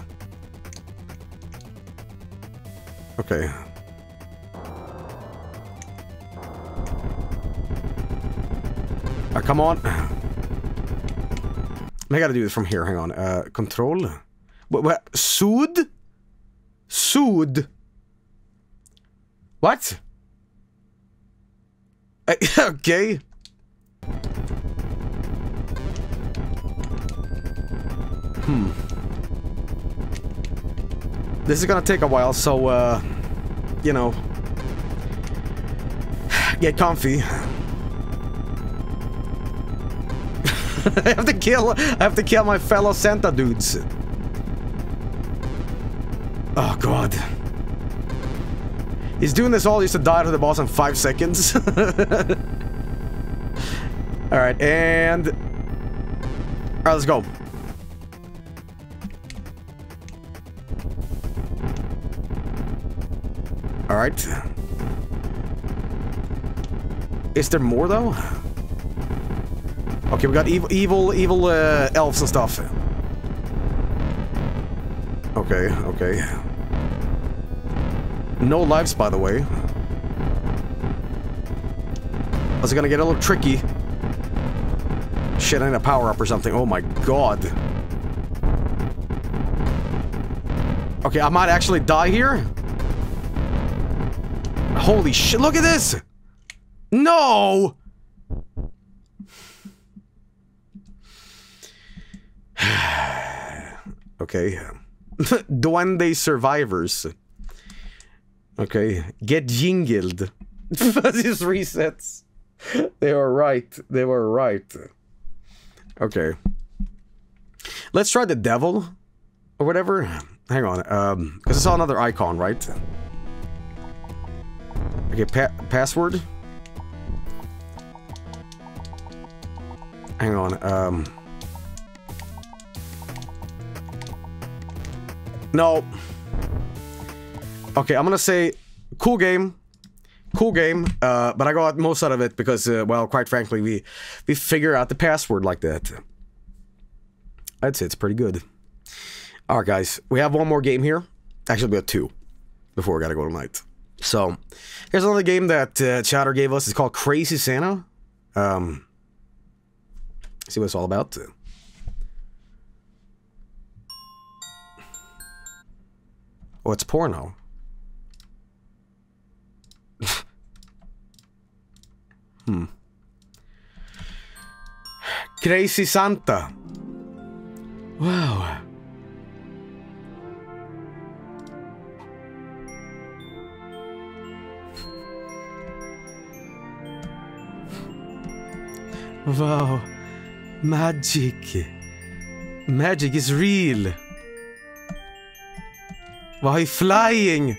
Okay. Uh, come on. I gotta do this from here. Hang on. Uh, control. What? what? Sud? Sud? What? [laughs] Okay. Hmm. This is gonna take a while, so, uh, you know, [sighs] get comfy. I have to kill, I have to kill my fellow Santa dudes. Oh god. He's doing this all just to die to the boss in five seconds. [laughs] Alright, and... Alright, let's go. Alright. Is there more, though? Okay, we got evil, evil, evil uh, elves and stuff. Okay, okay. No lives, by the way. Was it gonna get a little tricky? Shit, I need a power-up or something. Oh my god. Okay, I might actually die here. Holy shit, look at this! No! Okay. [laughs] Duende survivors. Okay. Get jingled. [laughs] These resets. They were right. They were right. Okay. Let's try the devil. Or whatever. Hang on. Um, because I saw another icon, right? Okay, pa password. Hang on. Um. No. Okay, I'm gonna say cool game. Cool game, uh, but I got most out of it because, uh, well, quite frankly, we we figure out the password like that. I'd say it's pretty good. All right, guys, we have one more game here. Actually, we have two before we gotta go tonight. So, here's another game that uh, Chatter gave us. It's called Crazy Santa. Um, see what it's all about. Oh, it's porno. hmm. Crazy Santa. Wow. Wow. Magic. Magic is real. Why flying?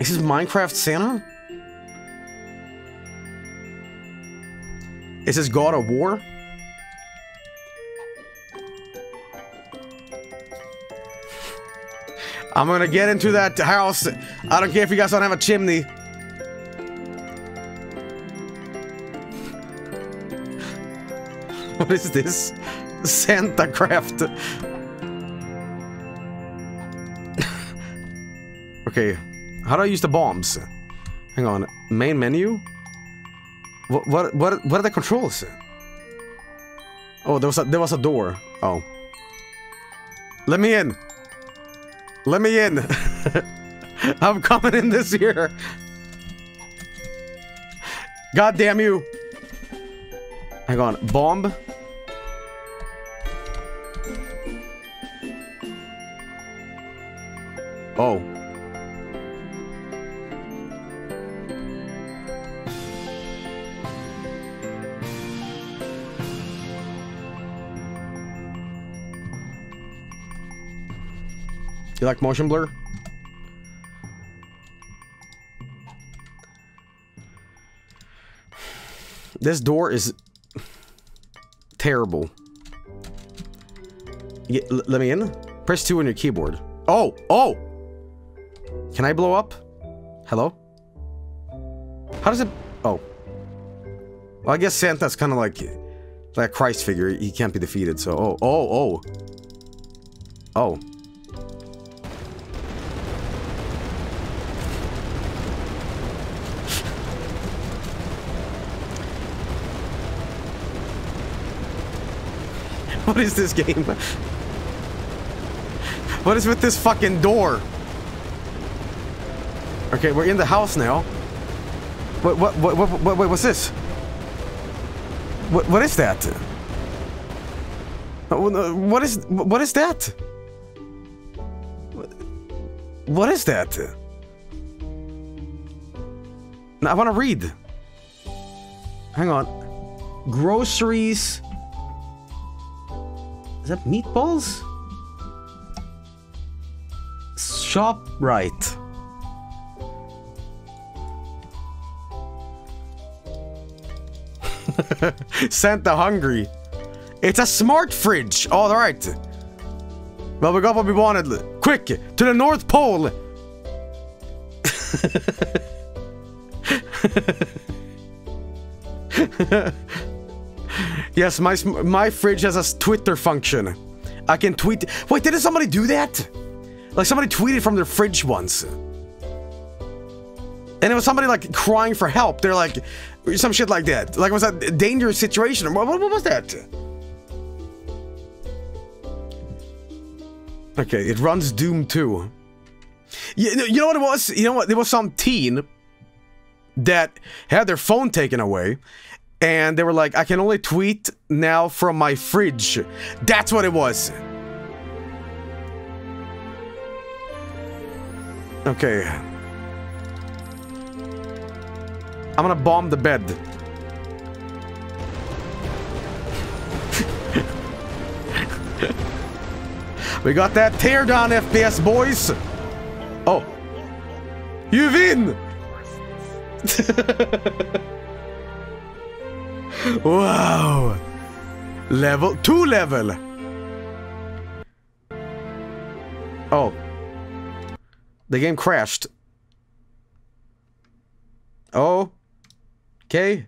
Is this Minecraft Santa? Is this God of War? I'm gonna get into that house. I don't care if you guys don't have a chimney. What is this? Santa craft. Okay, how do I use the bombs? Hang on, main menu? What what what what are the controls? Oh, there was a there was a door. Oh. Let me in. Let me in. [laughs] I'm coming in this year. God damn you. Hang on, bomb. Oh. You like motion blur? This door is terrible. Yeah, let me in. Press 2 on your keyboard. Oh! Oh! Can I blow up? Hello? How does it... Oh. Well, I guess Santa's kind of like... Like a Christ figure. He can't be defeated, so... Oh, oh, oh. Oh. [laughs] what is this game? What is with this fucking door? Okay, we're in the house now. What, what, what, what, what, wait, what's this? What, what is that? Uh, uh, what is, what is that? What is that? I want to read. Hang on. Groceries. Is that meatballs? Shop right. [laughs] Santa hungry. It's a smart fridge. All right. Well, we got what we wanted. Quick, to the North Pole. [laughs] [laughs] yes, my my fridge has a Twitter function. I can tweet. Wait, didn't somebody do that? Like somebody tweeted from their fridge once. And it was somebody like crying for help. They're like, some shit like that. Like, it was that a dangerous situation? What, what, what was that? Okay, it runs Doom 2. You, you know what it was? You know what? There was some teen that had their phone taken away and they were like, I can only tweet now from my fridge. That's what it was. Okay. I'm gonna bomb the bed. [laughs] we got that tear down FPS, boys. Oh. You win! [laughs] wow! Level, two level! Oh. The game crashed. Oh. Okay.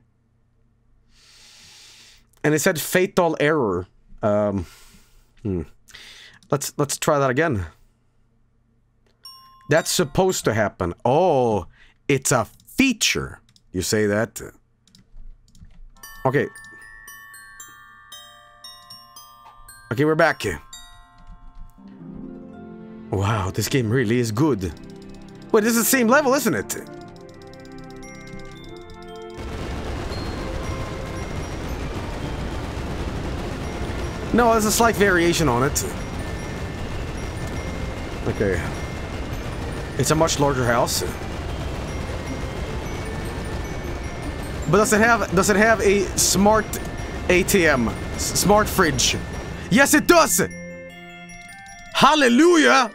And it said fatal error. Um, hmm. Let's let's try that again. That's supposed to happen. Oh, it's a feature. You say that? Okay. Okay, we're back. Wow, this game really is good. Wait, this is the same level, isn't it? No, there's a slight variation on it. Okay. It's a much larger house. But does it have does it have a smart ATM? S smart fridge? Yes, it does! Hallelujah!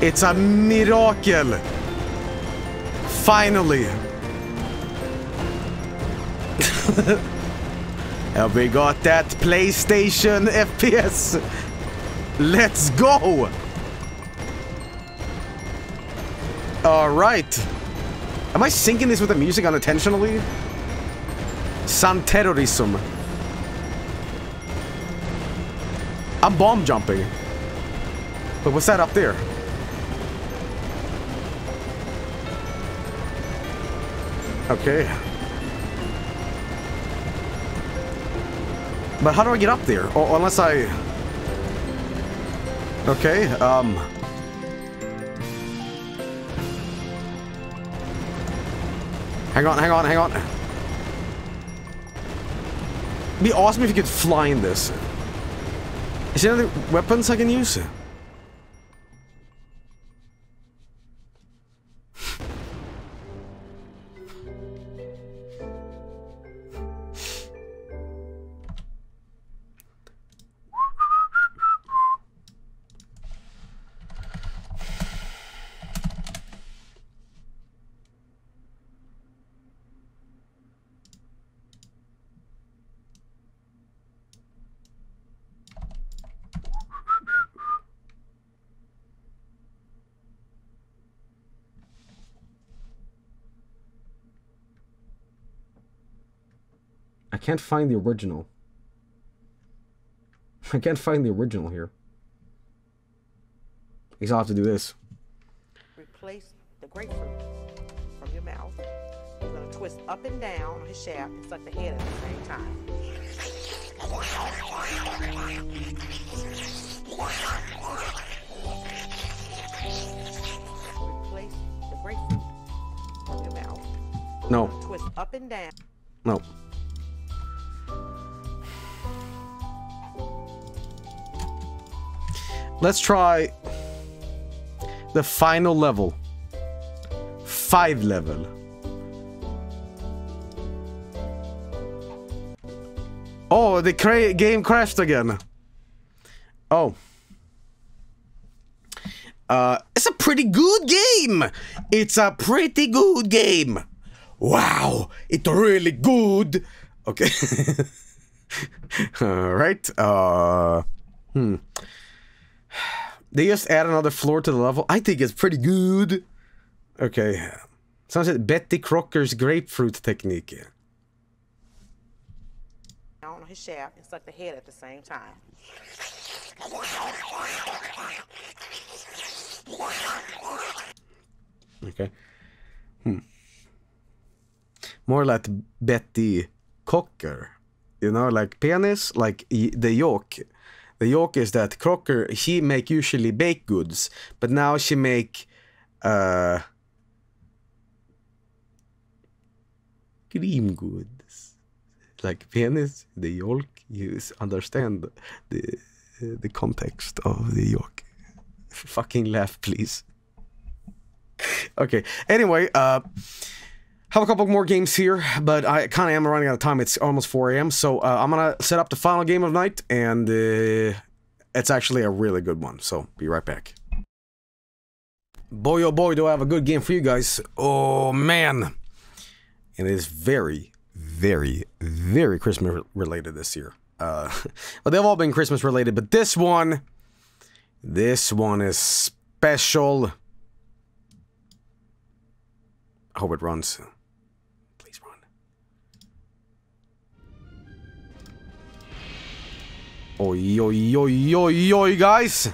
It's a miracle! Finally! [laughs] and we got that PlayStation FPS! Let's go! Alright. Am I syncing this with the music unintentionally? San terrorism. I'm bomb jumping. But what's that up there? Okay. But how do I get up there? Oh, unless I... Okay, um... Hang on, hang on, hang on. It'd be awesome if you could fly in this. Is there any weapons I can use? Can't find the original. [laughs] I can't find the original here. I guess I'll have to do this. Replace the grapefruit from your mouth. You're gonna twist up and down on his shaft and suck the head at the same time. Replace the grapefruit from your mouth. No, Twist up and down. no. Let's try the final level. Five level. Oh, the cra game crashed again. Oh. Uh, it's a pretty good game. It's a pretty good game. Wow, it's really good. Okay. [laughs] All right. Uh, hmm. They just add another floor to the level. I think it's pretty good. Okay. Sounds like Betty Crocker's grapefruit technique. on his shaft and suck the head at the same time. Okay. Hmm. More like Betty Cocker. You know, like penis, like the yolk. The yolk is that Crocker, she make usually baked goods, but now she make uh cream goods. Like penis, the yolk, you understand the the context of the yolk. Fucking laugh, please. Okay. Anyway, uh, have a couple more games here, but I kind of am running out of time. It's almost 4 a.m., so uh, I'm gonna set up the final game of night, and uh, it's actually a really good one. So be right back. Boy, oh boy, do I have a good game for you guys! Oh man, it is very, very, very Christmas related this year. Uh, [laughs] but they've all been Christmas related, but this one, this one is special. I hope it runs. Oj, oj, oj, oj, oj, guys!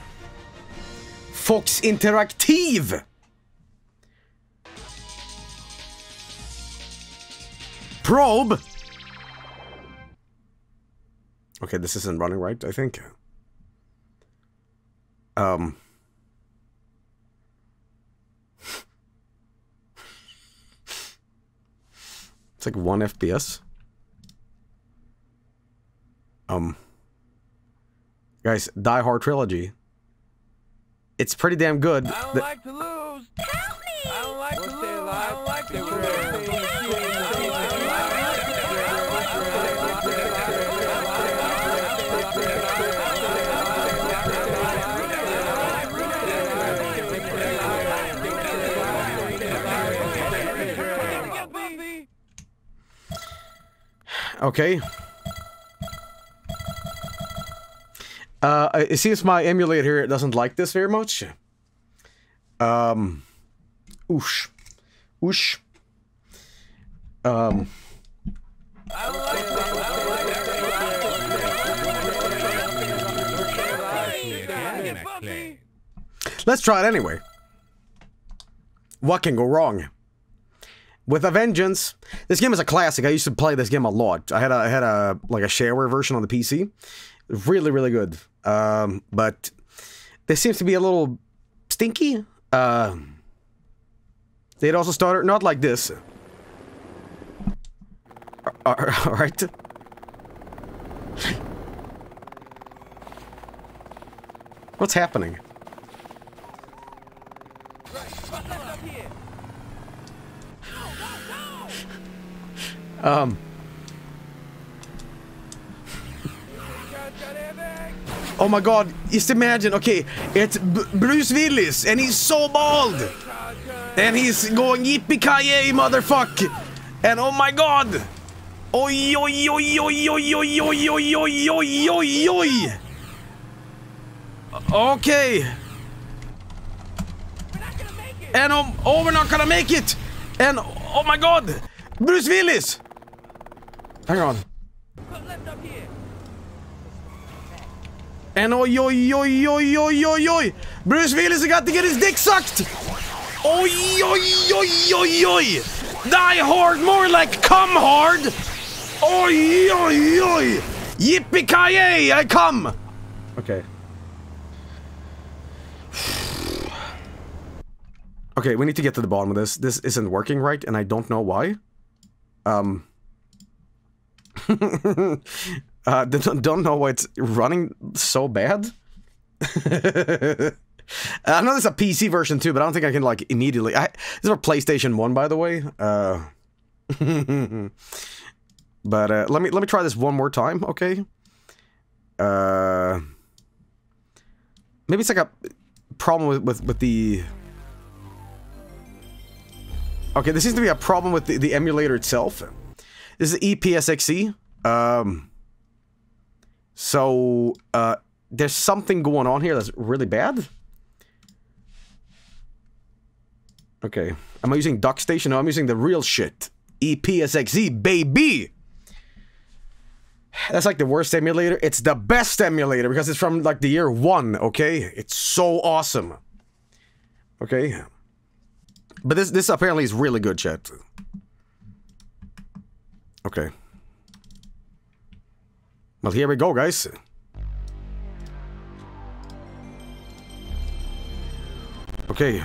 Fox Interactive! Probe! Okay, this isn't running right, I think. Um... It's like one FPS. Um, guys, Die Hard trilogy. It's pretty damn good. I don't The- like to lose. I don't like to lose. I don't like to lose. okay. Uh, it seems my emulator doesn't like this very much. Um, oosh, oosh. Um, let's try it anyway. What can go wrong? with a vengeance. This game is a classic. I used to play this game a lot. I had a I had a like a shareware version on the PC. Really, really good. Um, but this seems to be a little stinky. Uh, they'd also started not like this. All right. What's happening? Um. Oh my god, just imagine, okay, it's B Bruce Willis and he's so bald! And he's going yippee-ki-yay, motherfuck! And oh my god! Oi, oi, oi, oi, oi, oi, oi, oi, oi, oi, oi, oi! Okay. And um, oh, we're not gonna make it! And oh my god! Bruce Willis! Hang on. And oi, oi, oi, oi, oi, oi, oi! Bruce Willis got to get his dick sucked! Oi, oi, oi, oi, oi! Die hard, more like come hard! Oi, oi, oi! Yippee-ki-yay, I come! Okay. Okay, we need to get to the bottom of this. This isn't working right, and I don't know why. Um... [laughs] uh, [laughs] don't, know why it's running so bad. [laughs] I know there's a PC version too, but I don't think I can like immediately. I, this is for PlayStation One, by the way. Uh, [laughs] but uh, let me let me try this one more time, okay? Uh, maybe it's like a problem with with, with the. Okay, this seems to be a problem with the, the emulator itself. This is EPSXE. Um, so uh, there's something going on here that's really bad. Okay. Am I using Duck Station? No, I'm using the real shit. EPSXE, baby! That's like the worst emulator. It's the best emulator because it's from like the year one, okay? It's so awesome. Okay? But this this apparently is really good, chat. Okay. Well, here we go, guys. Okay.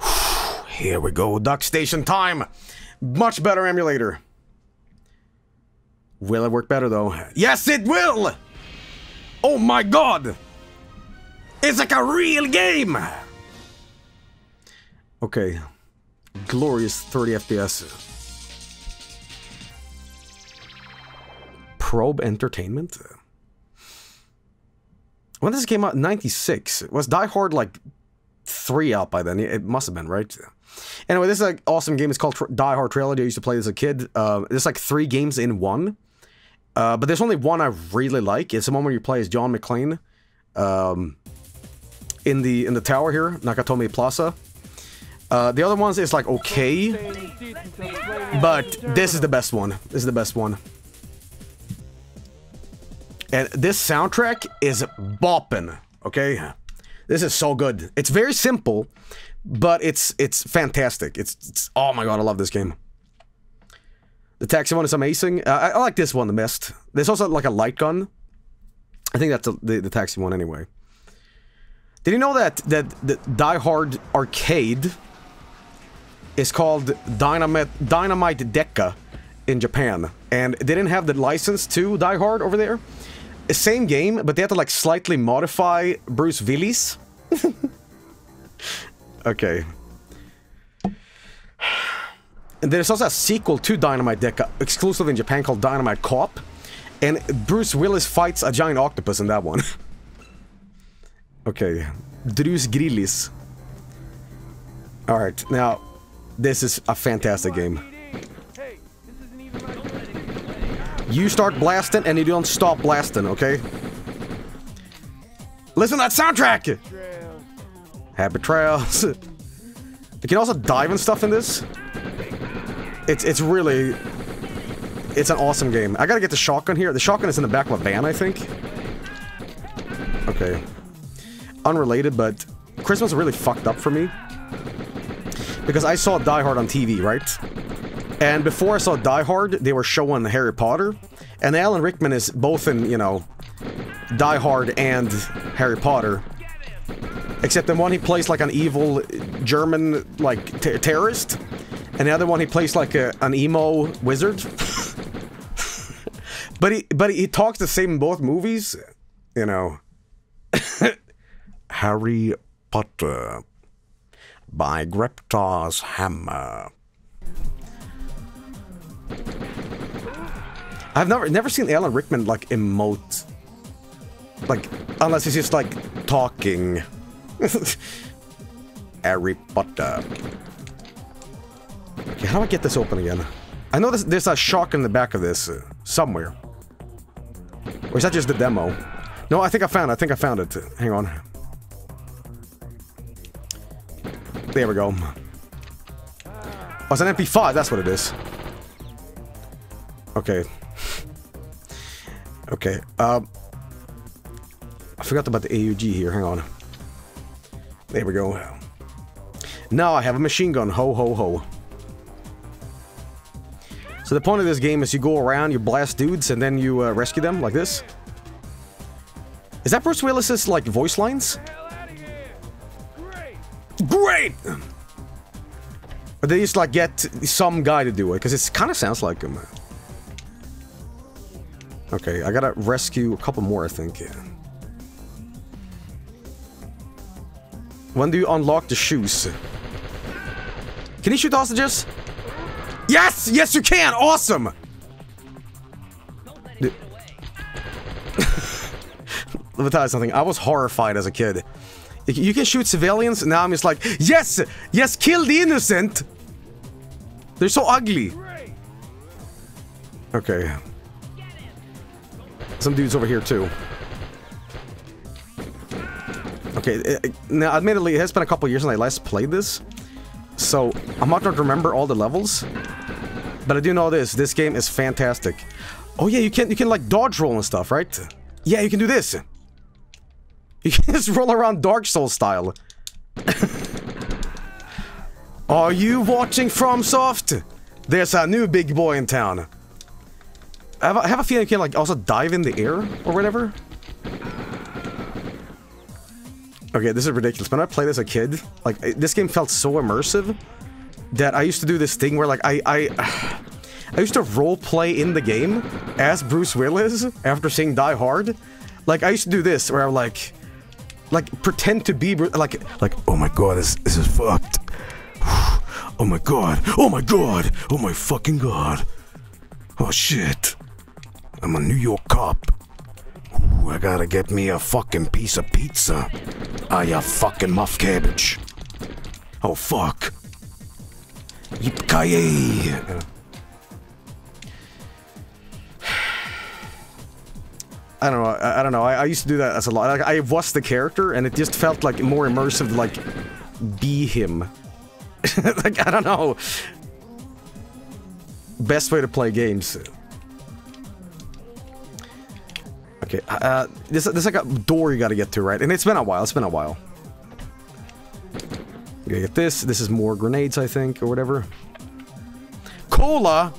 [sighs] Here we go, Duck Station time. Much better emulator. Will it work better though? Yes, it will! Oh my god! It's like a real game! Okay. Glorious 30 FPS. Probe Entertainment? When this came out? 96. Was Die Hard like 3 out by then? It must have been, right? Anyway, this is an awesome game. It's called Die Hard Trilogy. I used to play as a kid. Uh, there's like three games in one. Uh, but there's only one I really like. It's the one where you play as John McClane. Um, in the in the tower here, Nakatomi Plaza. Uh, the other ones is like okay, but this is the best one. This is the best one. And this soundtrack is bopping, okay? This is so good. It's very simple, but it's it's fantastic. It's, it's oh my god, I love this game. The taxi one is amazing. Uh, I, I like this one the best. There's also like a light gun. I think that's the, the, the taxi one anyway. Did you know that that the Die Hard Arcade is called Dynamite Dynamite Deka in Japan, and they didn't have the license to Die Hard over there. Same game, but they had to like slightly modify Bruce Willis. [laughs] okay. And there's also a sequel to Dynamite Deka, exclusive in Japan, called Dynamite Cop. And Bruce Willis fights a giant octopus in that one. [laughs] okay. Drus Grillis. Alright, now, this is a fantastic game. You start blasting and you don't stop blasting, okay? Listen to that soundtrack! Happy trails. [laughs] you can also dive and stuff in this. It's it's really it's an awesome game. I gotta get the shotgun here. The shotgun is in the back of a van, I think. Okay. Unrelated, but Christmas really fucked up for me. Because I saw Die Hard on TV, right? And before I saw Die Hard, they were showing Harry Potter. And Alan Rickman is both in, you know, Die Hard and Harry Potter. Except in one he plays like an evil German like ter terrorist, and the other one he plays like a, an emo wizard. [laughs] but he but he talks the same in both movies, you know. [laughs] Harry Potter by Grabthar's Hammer. I've never never seen Alan Rickman like emote. Like unless he's just like talking. [laughs] Harry Potter. Okay, how do I get this open again? I know there's, there's a shock in the back of this uh, somewhere. Or is that just the demo? No, I think I found it. I think I found it. Hang on. There we go. Oh, it's an MP5. That's what it is. Okay. [laughs] Okay. Um, I forgot about the AUG here. Hang on. There we go. Now I have a machine gun. Ho, ho, ho. So the point of this game is you go around, you blast dudes, and then you uh, rescue them like this. Is that Bruce Willis's, like, voice lines? Great. Or they just, like, get some guy to do it, because it kind of sounds like him. Okay, I gotta rescue a couple more, I think. When do you unlock the shoes? Can you shoot hostages? Yes! Yes, you can! Awesome! [laughs] Let me tell you something. I was horrified as a kid. You- can shoot civilians. Now I'm just like, yes, yes, kill the innocent. They're so ugly. Okay. Some dudes over here too. Okay, uh, uh, now admittedly, it has been a couple years since I last played this, so I'm not going to remember all the levels. But I do know this: this game is fantastic. Oh yeah, you can you can like dodge roll and stuff, right? Yeah, you can do this. You can just roll around Dark Souls style. Are you watching FromSoft? There's a new big boy in town. I have, a, I have a feeling you can like also dive in the air or whatever. Okay, this is ridiculous. When I played as a kid, like this game felt so immersive that I used to do this thing where like I I [sighs] I used to role play in the game as Bruce Willis after seeing Die Hard. Like I used to do this where I'm like like pretend to be like like oh my god this this is fucked. [sighs] Oh my god. Oh my god. Oh my fucking god. Oh shit. I'm a New York cop. Ooh, I gotta get me a fucking piece of pizza. Ah, ya fucking muff cabbage. Oh fuck. yip Yippee I don't know. I, I don't know. I, I used to do that as a lot. Like, I was the character, and it just felt like more immersive. Like, be him. [laughs] like I don't know. Best way to play games. Okay, uh, there's, there's like a door you gotta get to, right? And it's been a while, it's been a while. You gotta get this, this is more grenades, I think, or whatever. Cola!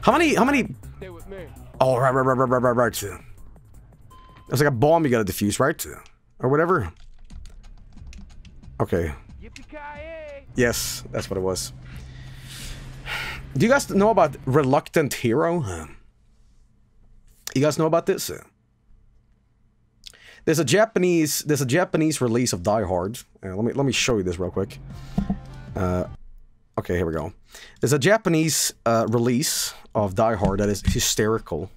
How many, how many... Stay with me. Oh, right, right, right, right, right, right, right. There's like a bomb you gotta defuse, right? Or whatever. Okay. Yes, that's what it was. Do you guys know about Reluctant Hero? You guys know about this? There's a Japanese there's a Japanese release of Die Hard. Uh, let me let me show you this real quick. Uh, okay, here we go. There's a Japanese uh, release of Die Hard that is hysterical.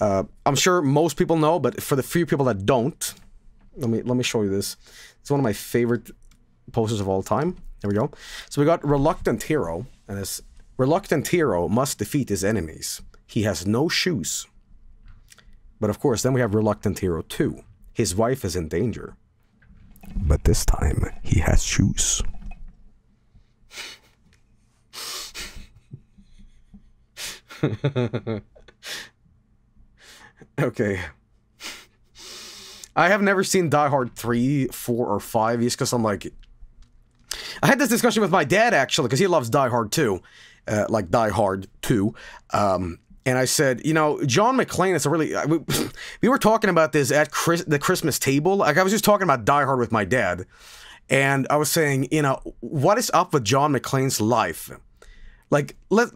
Uh, I'm sure most people know, but for the few people that don't, let me let me show you this. It's one of my favorite posters of all time. There we go. So we got Reluctant Hero, and this Reluctant Hero must defeat his enemies. He has no shoes. But of course, then we have Reluctant Hero 2. His wife is in danger. But this time, he has shoes. [laughs] okay. I have never seen Die Hard 3, 4, or 5 just because I'm like. I had this discussion with my dad actually because he loves Die Hard 2, uh, like Die Hard 2. Um, and I said, you know, John McClane is a really. I- We, [laughs] we were talking about this at Chris, the Christmas table. Like, I was just talking about Die Hard with my dad. And I was saying, you know, what is up with John McClane's life? Like, let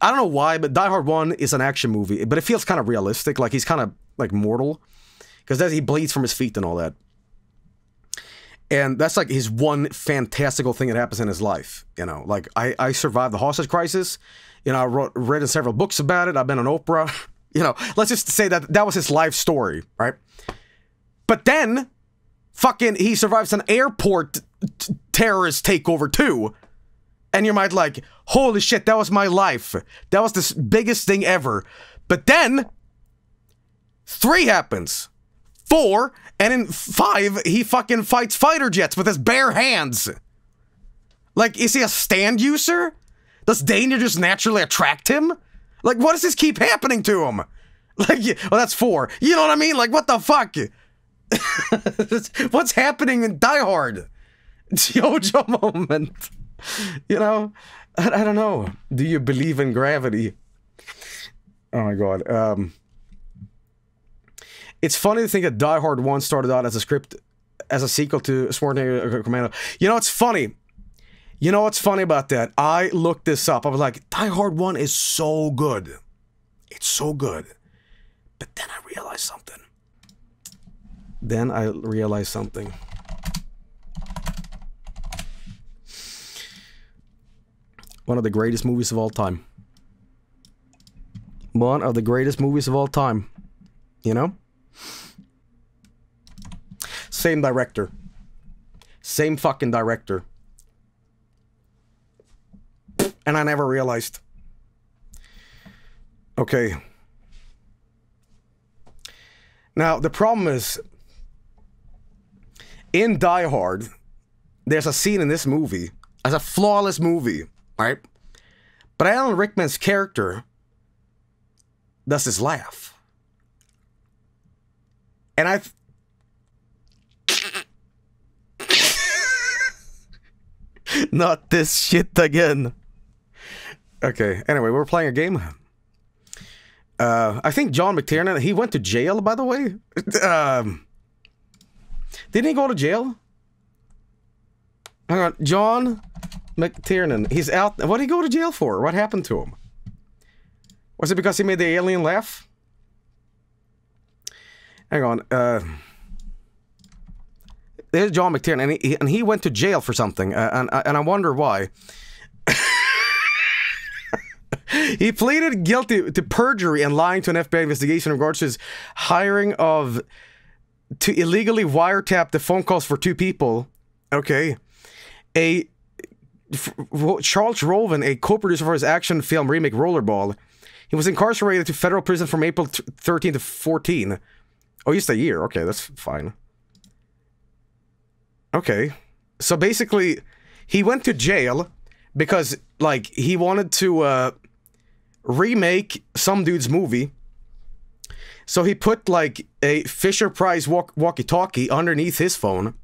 I don't know why, but Die Hard 1 is an action movie, but it feels kind of realistic. Like, he's kind of like mortal because he bleeds from his feet and all that. And that's like his one fantastical thing that happens in his life. You know, like I, I survived the hostage crisis. You know, I wrote, read in several books about it. I've been on Oprah. [laughs] You know, let's just say that that was his life story, right? But then, fucking, he survives an airport terrorist takeover too. And you might like, holy shit, that was my life. That was the biggest thing ever. But then, three happens four, and in five, he fucking fights fighter jets with his bare hands. Like, is he a stand user? Does danger just naturally attract him? Like, what does this keep happening to him? [laughs] Like, well, oh, that's four. You know what I mean? Like, what the fuck? [laughs] What's happening in Die Hard? [laughs] Jojo moment. You know, I, I don't know. Do you believe in gravity? Oh my god. Um, it's funny to think that Die Hard 1 started out as a script, as a sequel to Schwarzenegger Commando. You know, it's funny. You know what's funny about that? I looked this up. I was like, Die Hard 1 is so good. It's so good. But then I realized something. Then I realized something. One of the greatest movies of all time. One of the greatest movies of all time. You know? Same director. Same fucking director. And I never realized. Okay. Now, the problem is in Die Hard, there's a scene in this movie, as a flawless movie, right? But Alan Rickman's character does his laugh. And I [laughs] Not this shit again. Okay, anyway, we're playing a game. Uh, I think John McTiernan, he went to jail, by the way. [laughs] Um, didn't he go to jail? Hang on, John McTiernan, he's out. What did he go to jail for? What happened to him? Was it because he made the alien laugh? Hang on. Uh, there's John McTiernan, and he, and he went to jail for something, uh, and and I wonder why. [laughs] he pleaded guilty to perjury and lying to an FBI investigation in regards to his hiring of to illegally wiretap the phone calls for two people. Okay, a Charles Roven, a co-producer for his action film remake Rollerball, he was incarcerated to federal prison from April 13 to 14. Oh, just a year. Okay, that's fine. Okay. So basically, he went to jail because, like, he wanted to uh, remake some dude's movie. So he put, like, a Fisher Price walk- walkie talkie underneath his phone.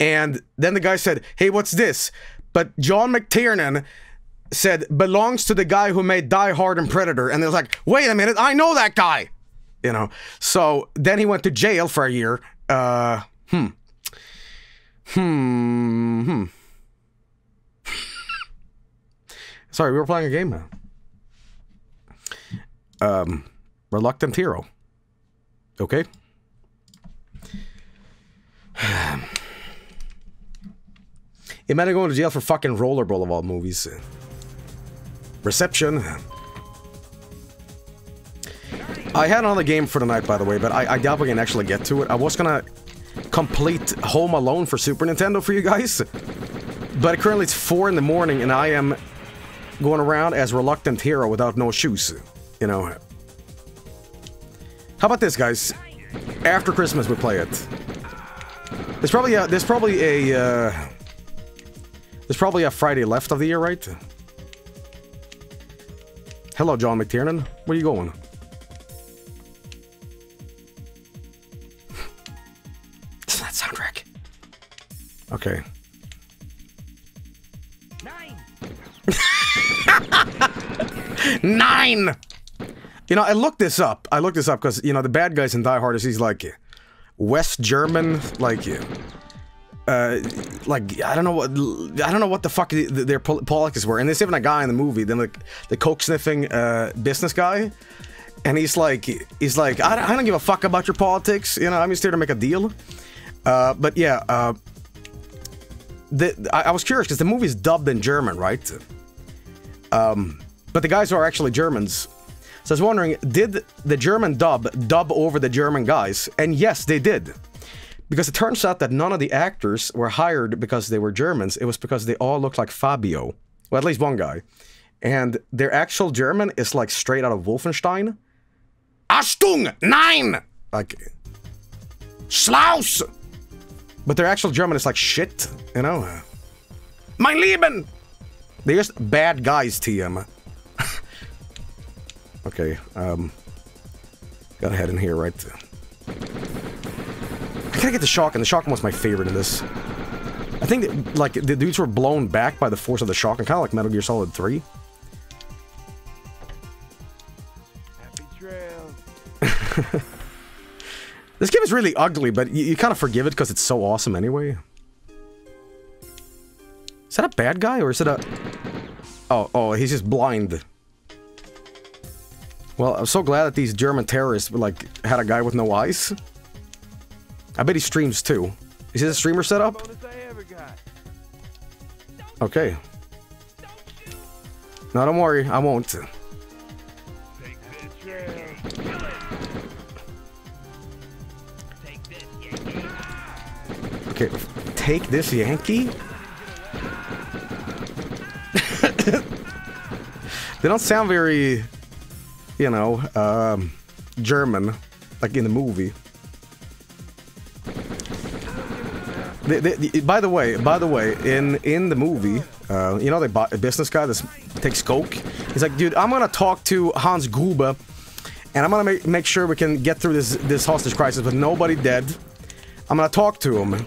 And then the guy said, Hey, what's this? But John McTiernan said, belongs to the guy who made Die Hard and Predator. And they was like, Wait a minute, I know that guy. You know, so then he went to jail for a year. Uh, hmm. Hmm. Hmm. [laughs] Sorry, we were playing a game now. Um, Reluctant Hero. Okay. [sighs] [sighs] Imagine going to jail for fucking Rollerball of all movies. Reception. I had another game for the night, by the way, but I, I doubt we can actually get to it. I was gonna complete Home Alone for Super Nintendo for you guys. But currently it's 4 in the morning and I am going around as Reluctant Hero without no shoes. You know. How about this, guys? After Christmas we play it. There's probably a, there's probably a, uh, there's probably a Friday left of the year, right? Hello, John McTiernan. Where are you going? [laughs] That soundtrack. Okay. Nine. [laughs] Nine. You know, I looked this up. I looked this up because you know the bad guys in Die Hard is he's like West German, like uh, like I don't know what I don't know what the fuck their politics were. And there's even a guy in the movie, then like the coke sniffing uh, business guy, and he's like he's like I don't, I don't give a fuck about your politics. You know, I'm just here to make a deal. Uh, but yeah, uh, the, I, I was curious because the movie's dubbed in German, right? Um, but the guys are actually Germans. So I was wondering, did the German dub dub over the German guys? And yes, they did. Because it turns out that none of the actors were hired because they were Germans. It was because they all looked like Fabio. Well, at least one guy. And their actual German is like straight out of Wolfenstein. Achtung! Nein! Like, Schlaus! But their actual German is like shit, you know? Mein Leben! They're just bad guys, TM. [laughs] okay, um... Gotta head in here, right? I gotta get the shotgun. The shotgun was my favorite in this. I think that, like, the dudes were blown back by the force of the shotgun, kind of like Metal Gear Solid 3. Happy trails. [laughs] This game is really ugly, but you, you kind of forgive it because it's so awesome anyway. Is that a bad guy or is it a... Oh, oh, he's just blind. Well, I'm so glad that these German terrorists, like, had a guy with no eyes. I bet he streams too. Is his streamer set up? Okay. No, don't worry. I won't. Okay, take this Yankee? [laughs] they don't sound very, you know, um, German, like in the movie. The, the, the- by the way, by the way, in in the movie, uh, you know the bu- business guy that takes coke. He's like, dude, I'm gonna talk to Hans Gruber, and I'm gonna make, make sure we can get through this this hostage crisis with nobody dead. I'm gonna talk to him,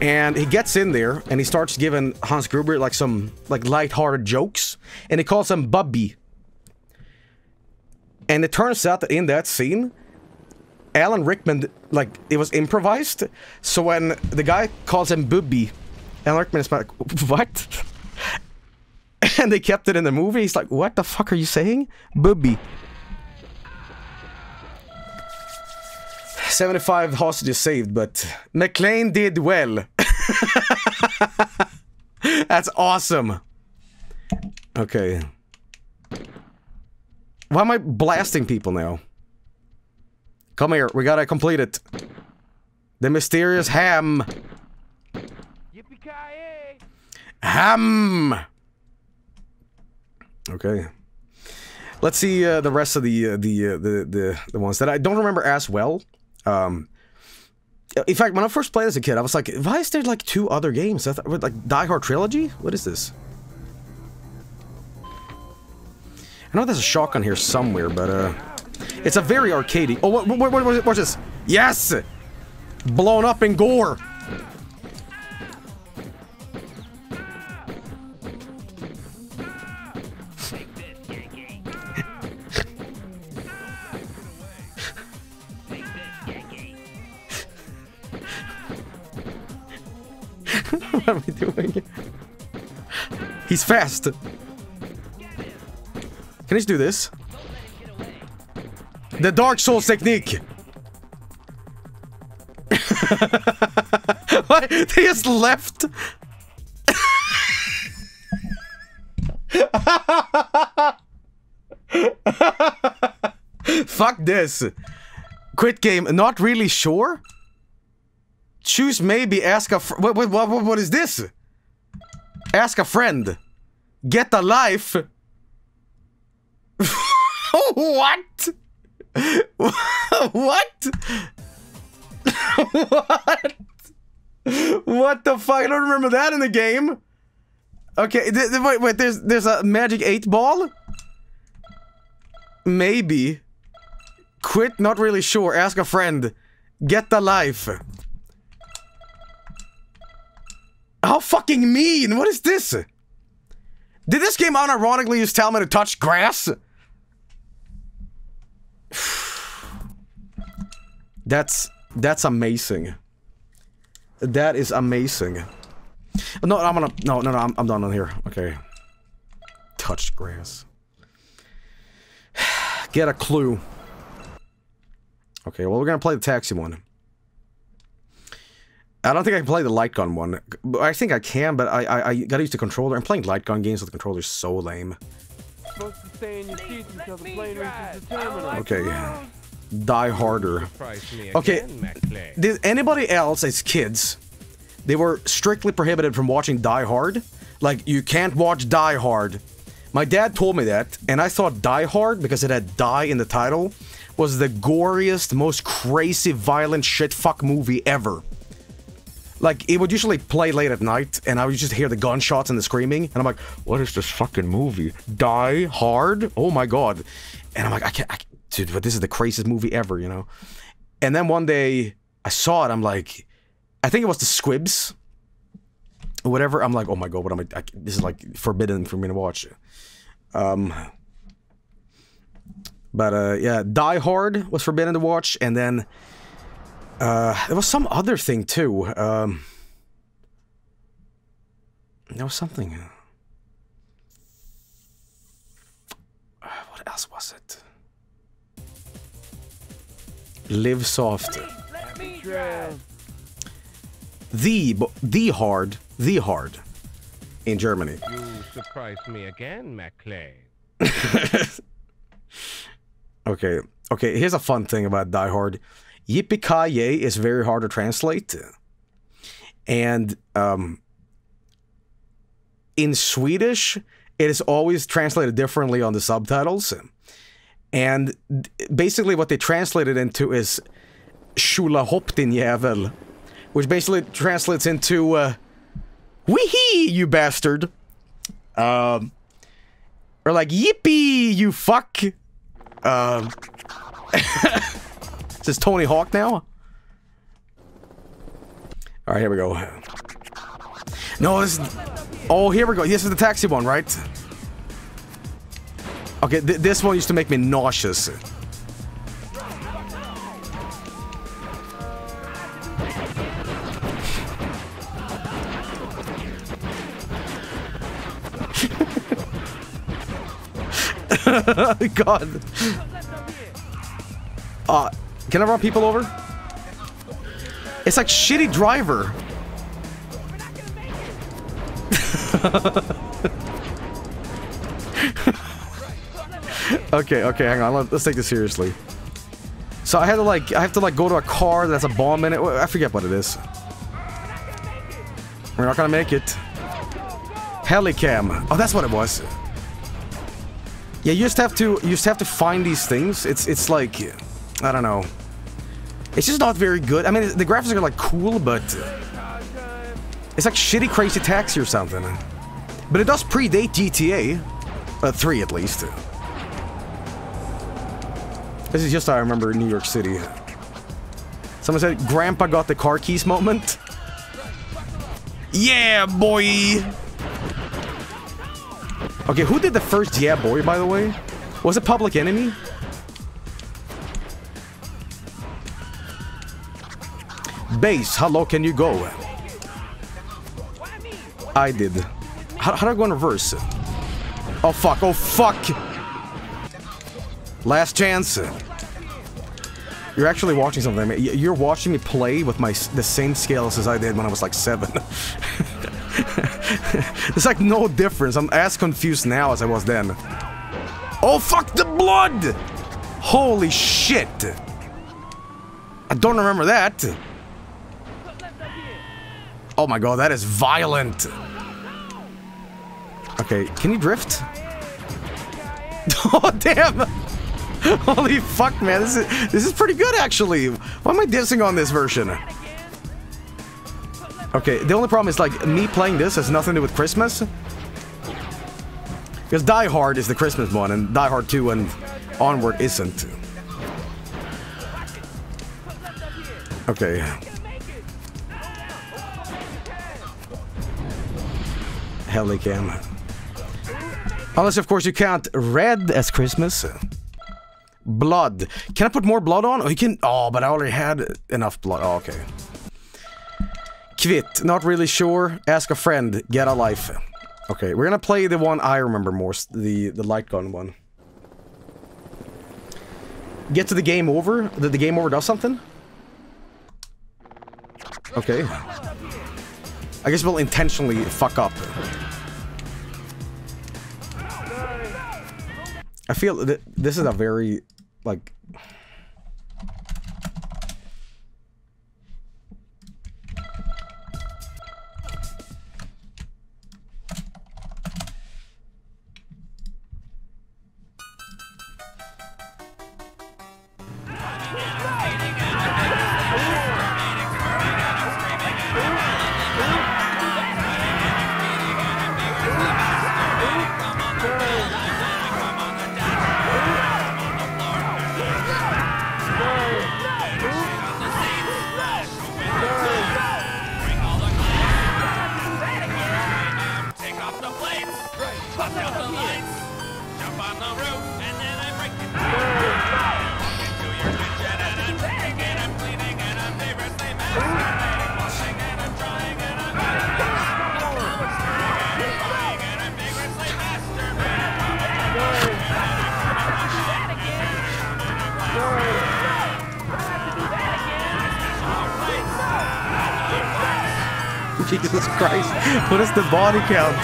and he gets in there and he starts giving Hans Gruber like some like light-hearted jokes, and he calls him Bubby. And it turns out that in that scene, Alan Rickman, like, it was improvised. So when the guy calls him Bubby, Alan Rickman is like, what? [laughs] And they kept it in the movie. He's like, what the fuck are you saying? Bubby. 75 hostages saved, but McClane did well. [laughs] That's awesome. Okay. Why am I blasting people now? Come here, we gotta complete it. The mysterious ham. Ham! Okay. Let's see uh, the rest of the, uh, the, uh, the the the ones that I don't remember as well. Um, in fact, when I first played as a kid, I was like, "Why is there like two other games? I like Die Hard trilogy? What is this?" I know there's a shotgun here somewhere, but uh, it's a very arcadey. Oh, what, what, what, this? Yes, blown up in gore. [laughs] what am I doing? He's fast. Can I just do this? The Dark Souls technique. [laughs] what? They just left. [laughs] Fuck this. Quit game. Not really sure. Choose maybe. Ask a. What, what is this? Ask a friend. Get a life. [laughs] what? [laughs] what? [laughs] what? What the fuck? I don't remember that in the game. Okay, wait, wait. There's there's a magic eight ball. Maybe. Quit. Not really sure. Ask a friend. Get the life. How fucking mean! What is this? Did this game unironically just tell me to touch grass? [sighs] That's that's amazing. That is amazing. No, I'm gonna no no no I'm, I'm done on here. Okay. Touch grass. [sighs] Get a clue. Okay, well we're gonna play the taxi one. I don't think I can play the light gun one. I think I can, but I I, I gotta use the controller. I'm playing light gun games with the controller so lame. Supposed to stay in your seats until the plane reaches the terminal. Okay. Die harder. Okay. Did anybody else as kids, they were strictly prohibited from watching Die Hard? Like, you can't watch Die Hard. My dad told me that, and I thought Die Hard, because it had die in the title, was the goriest, most crazy, violent shit fuck movie ever. Like, it would usually play late at night, and I would just hear the gunshots and the screaming, and I'm like, what is this fucking movie? Die Hard? Oh my god. And I'm like, I can't, I can't dude, but this is the craziest movie ever, you know? And then one day, I saw it, I'm like, I think it was the Squibs, or whatever. I'm like, oh my god, what am I, I this is like forbidden for me to watch. Um, but uh, yeah, Die Hard was forbidden to watch, and then uh, there was some other thing too. Um, there was something. uh, What else was it? Live soft. Let me Trail. drive. The the hard, the hard, in Germany. You surprised me again, McClane. [laughs] Okay, okay. Here's a fun thing about Die Hard. Yippee is very hard to translate. and um, in Swedish, it is always translated differently on the subtitles. And basically, what they translated into is Shula jävel, which basically translates into uh, Weehee, you bastard. Um, or like Yippee, you fuck. Um, [laughs] is this Tony Hawk now? All right, here we go. No, this. Is, oh, here we go. This is the taxi one, right? Okay, th this one used to make me nauseous. [laughs] God. Uh, can I run people over? It's like shitty driver. [laughs] okay, okay, hang on. Let's take this seriously. So I had to like, I have to like go to a car that's a bomb in it. I forget what it is. We're not gonna make it. Helicam. Oh, that's what it was. Yeah, you just have to, you just have to find these things. It's, it's like, I don't know. It's just not very good. I mean, the graphics are like cool, but it's like shitty Crazy Taxi or something. But it does predate GTA, uh, three at least. This is just how I remember New York City. Someone said, "Grandpa got the car keys moment." Yeah, boy. Okay, who did the first Yeah Boy, by the way? Was it Public Enemy? Bass, how low can you go? I did. How, how do I go in reverse? Oh fuck, oh fuck! Last chance. You're actually watching something. You're watching me play with my the same scales as I did when I was like seven. [laughs] There's like no difference. I'm as confused now as I was then. Oh fuck the blood! Holy shit! I don't remember that. Oh my god, that is violent. Okay, can you drift? [laughs] oh damn! Holy fuck, man! This is this is pretty good actually. Why am I dissing on this version? Okay, the only problem is like me playing this has nothing to do with Christmas. Because Die Hard is the Christmas one, and Die Hard 2 and onward isn't. Okay. Helicam. Unless, of course, you count red as Christmas. Blood. Can I put more blood on? Oh, you can. Oh, but I already had enough blood. Oh, okay. Quit. Not really sure. Ask a friend. Get a life. Okay, we're gonna play the one I remember most. The, the light gun one. Get to the game over? The, the game over does something? Okay. I guess we'll intentionally fuck up. I feel that this is a very, like... body count.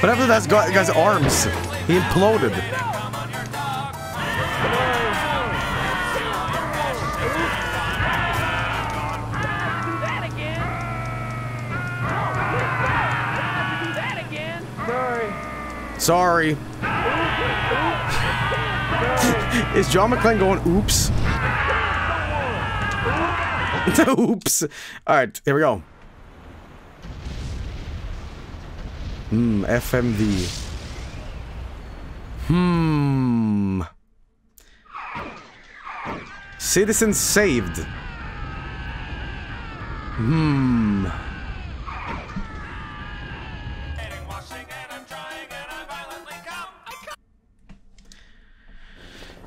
What that guy's arms? He imploded. Sorry. [laughs] Is John McClane going oops? [laughs] oops. Alright, here we go. Hmm, FMV. Hmm. Citizens saved. Hmm.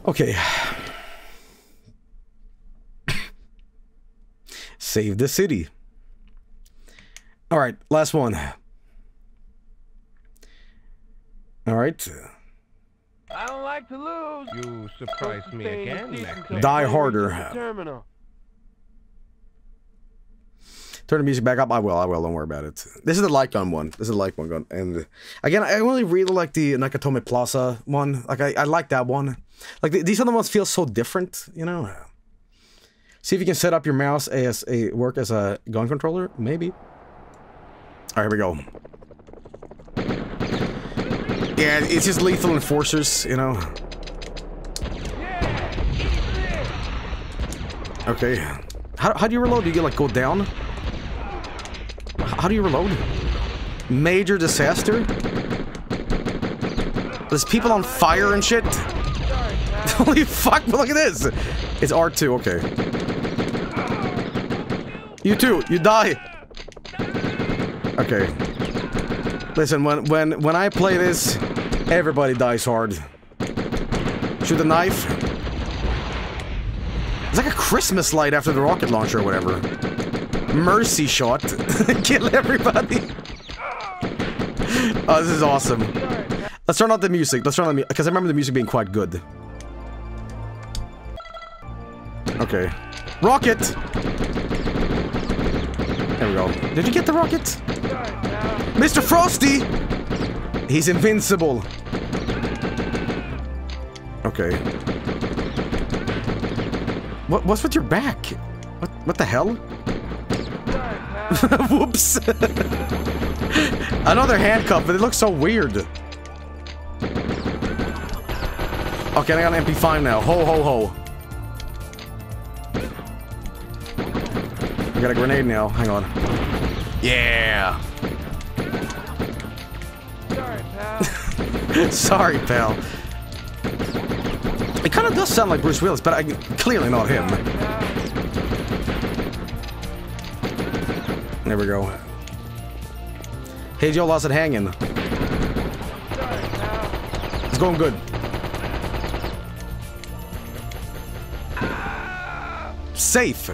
Okay. Save the city. All right, last one. All right. I don't like to lose. You surprised me again, McClane. Die harder. Terminal. Turn the music back up. I will. I will. Don't worry about it. This is the light gun one. This is the light gun gun. And again, I really really like the Nakatomi Plaza one. Like I, I like that one. Like th- these other ones feel so different. You know. See if you can set up your mouse as a work as a gun controller. Maybe. All right, here we go. Yeah, it's just lethal enforcers. You know. Okay. How, how do you reload? Do you get like go down? How do you reload? Major disaster? There's people on fire and shit? [laughs] Holy fuck, but look at this! It's R2, okay. You too, you die! Okay. Listen, when when when I play this, everybody dies hard. Shoot the knife. It's like a Christmas light after the rocket launcher or whatever. Mercy shot. [laughs] Kill everybody. Oh, this is awesome. Let's turn off the music. Let's turn on the music. Because I remember the music being quite good. Okay. Rocket! There we go. Did you get the rocket? Mr. Frosty! He's invincible. Okay. What, what's with your back? What, what the hell? [laughs] Whoops. Another handcuff, but it looks so weird. Okay, I got an MP5 now. Ho, ho, ho. I got a grenade now. Hang on. Yeah. Sorry, [laughs] pal. Sorry, pal. It kind of does sound like Bruce Willis, but I, clearly not him. There we go. Hey, Joe lost it hanging. It's going good. Safe.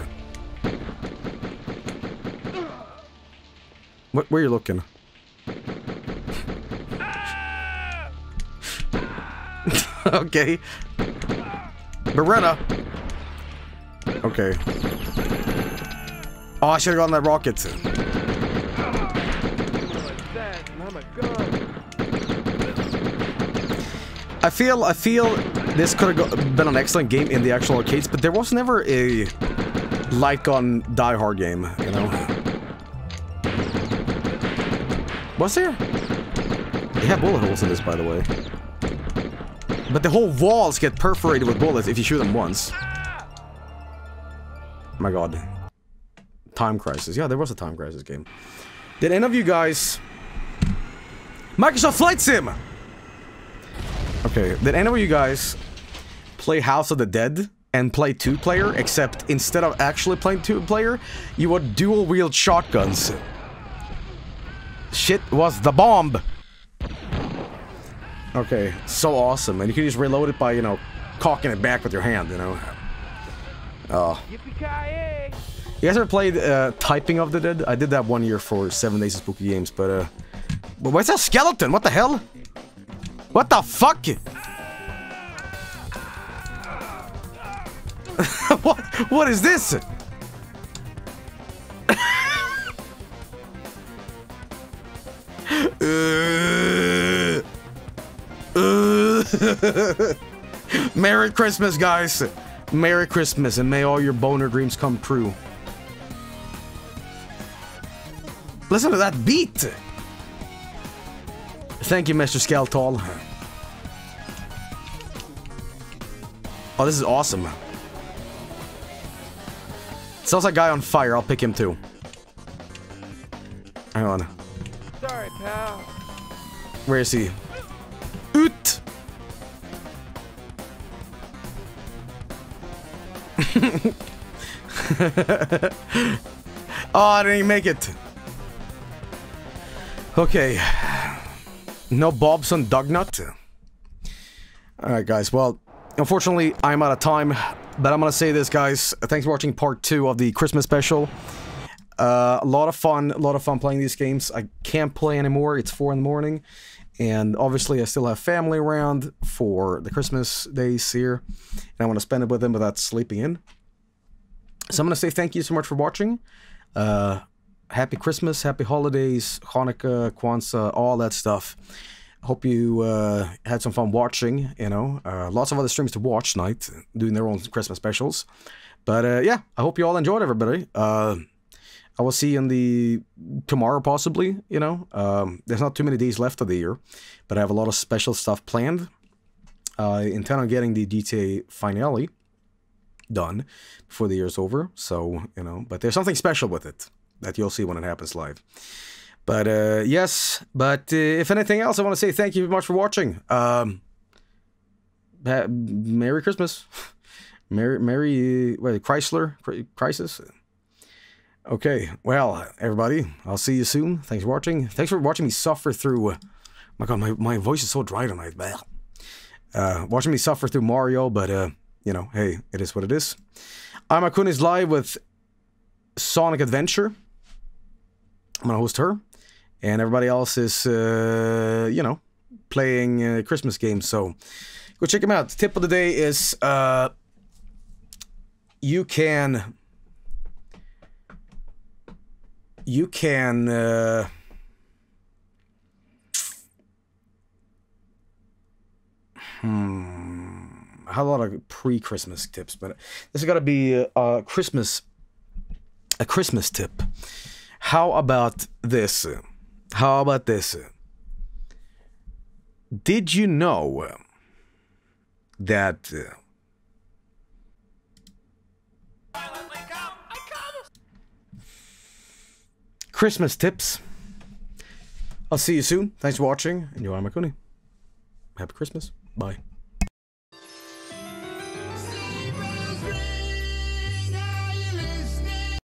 What, where you looking? [laughs] okay. Beretta. Okay. Oh, I should have gotten that rocket. I feel I feel this could have been an excellent game in the actual arcades, but there was never a light gun Die Hard game, you know. Was there? They have bullet holes in this, by the way. But the whole walls get perforated with bullets if you shoot them once. my god. Time Crisis. Yeah, there was a Time Crisis game. Did any of you guys... Microsoft Flight Sim! Okay, did any of you guys play House of the Dead and play two-player, except instead of actually playing two-player, you would dual-wield shotguns? Shit was the bomb! Okay, so awesome. And you can just reload it by, you know, cocking it back with your hand, you know? Oh. You guys ever played uh, Typing of the Dead? I did that one year for Seven Days of Spooky Games, but uh... But where's that skeleton? What the hell? What the fuck? [laughs] what? What is this? [laughs] Merry Christmas, guys. Merry Christmas, and may all your boner dreams come true. Listen to that beat. Thank you, Mr. Skeltal. Oh, this is awesome. Sounds like guy on fire. I'll pick him too. Hang on. Sorry, pal. Where is he? [laughs] oh, I didn't even make it. Okay. No Bob's on Dugnut. Alright, guys. Well, unfortunately, I'm out of time. But I'm gonna say this, guys. Thanks for watching part two of the Christmas special. Uh, a lot of fun, a lot of fun playing these games. I can't play anymore. It's four in the morning, and obviously I still have family around for the Christmas days here, and I want to spend it with them without sleeping in. So I'm gonna say thank you so much for watching. Uh, happy Christmas, happy holidays, Hanukkah, Kwanzaa, all that stuff. Hope you uh, had some fun watching. You know, uh, lots of other streams to watch tonight, doing their own Christmas specials. But uh, yeah, I hope you all enjoyed everybody. Uh, I will see you in the tomorrow possibly. You know, um, there's not too many days left of the year, but I have a lot of special stuff planned. I intend on getting the GTA finale done before the year's over. So you know, but there's something special with it that you'll see when it happens live. But uh, yes, but uh, if anything else, I want to say thank you very much for watching. Um, ha- Merry Christmas, [laughs] Merry Merry what, Chrysler Cri- Crisis. Okay, well, everybody, I'll see you soon. Thanks for watching. Thanks for watching me suffer through. Uh, my God, my, my voice is so dry tonight. Uh, watching me suffer through Mario, but uh, you know, hey, it is what it is. Imakuni's live with Sonic Adventure. I'm gonna host her, and everybody else is, uh, you know, playing uh, Christmas games. So go check them out. Tip of the day is uh, you can you can uh, hmm I have a lot of pre-Christmas tips, but this has got to be a, a Christmas a Christmas tip. How about this? How about this? Did you know that uh. Christmas tips? I'll see you soon. Thanks for watching. Enjoy Makuni. Happy Christmas. Bye.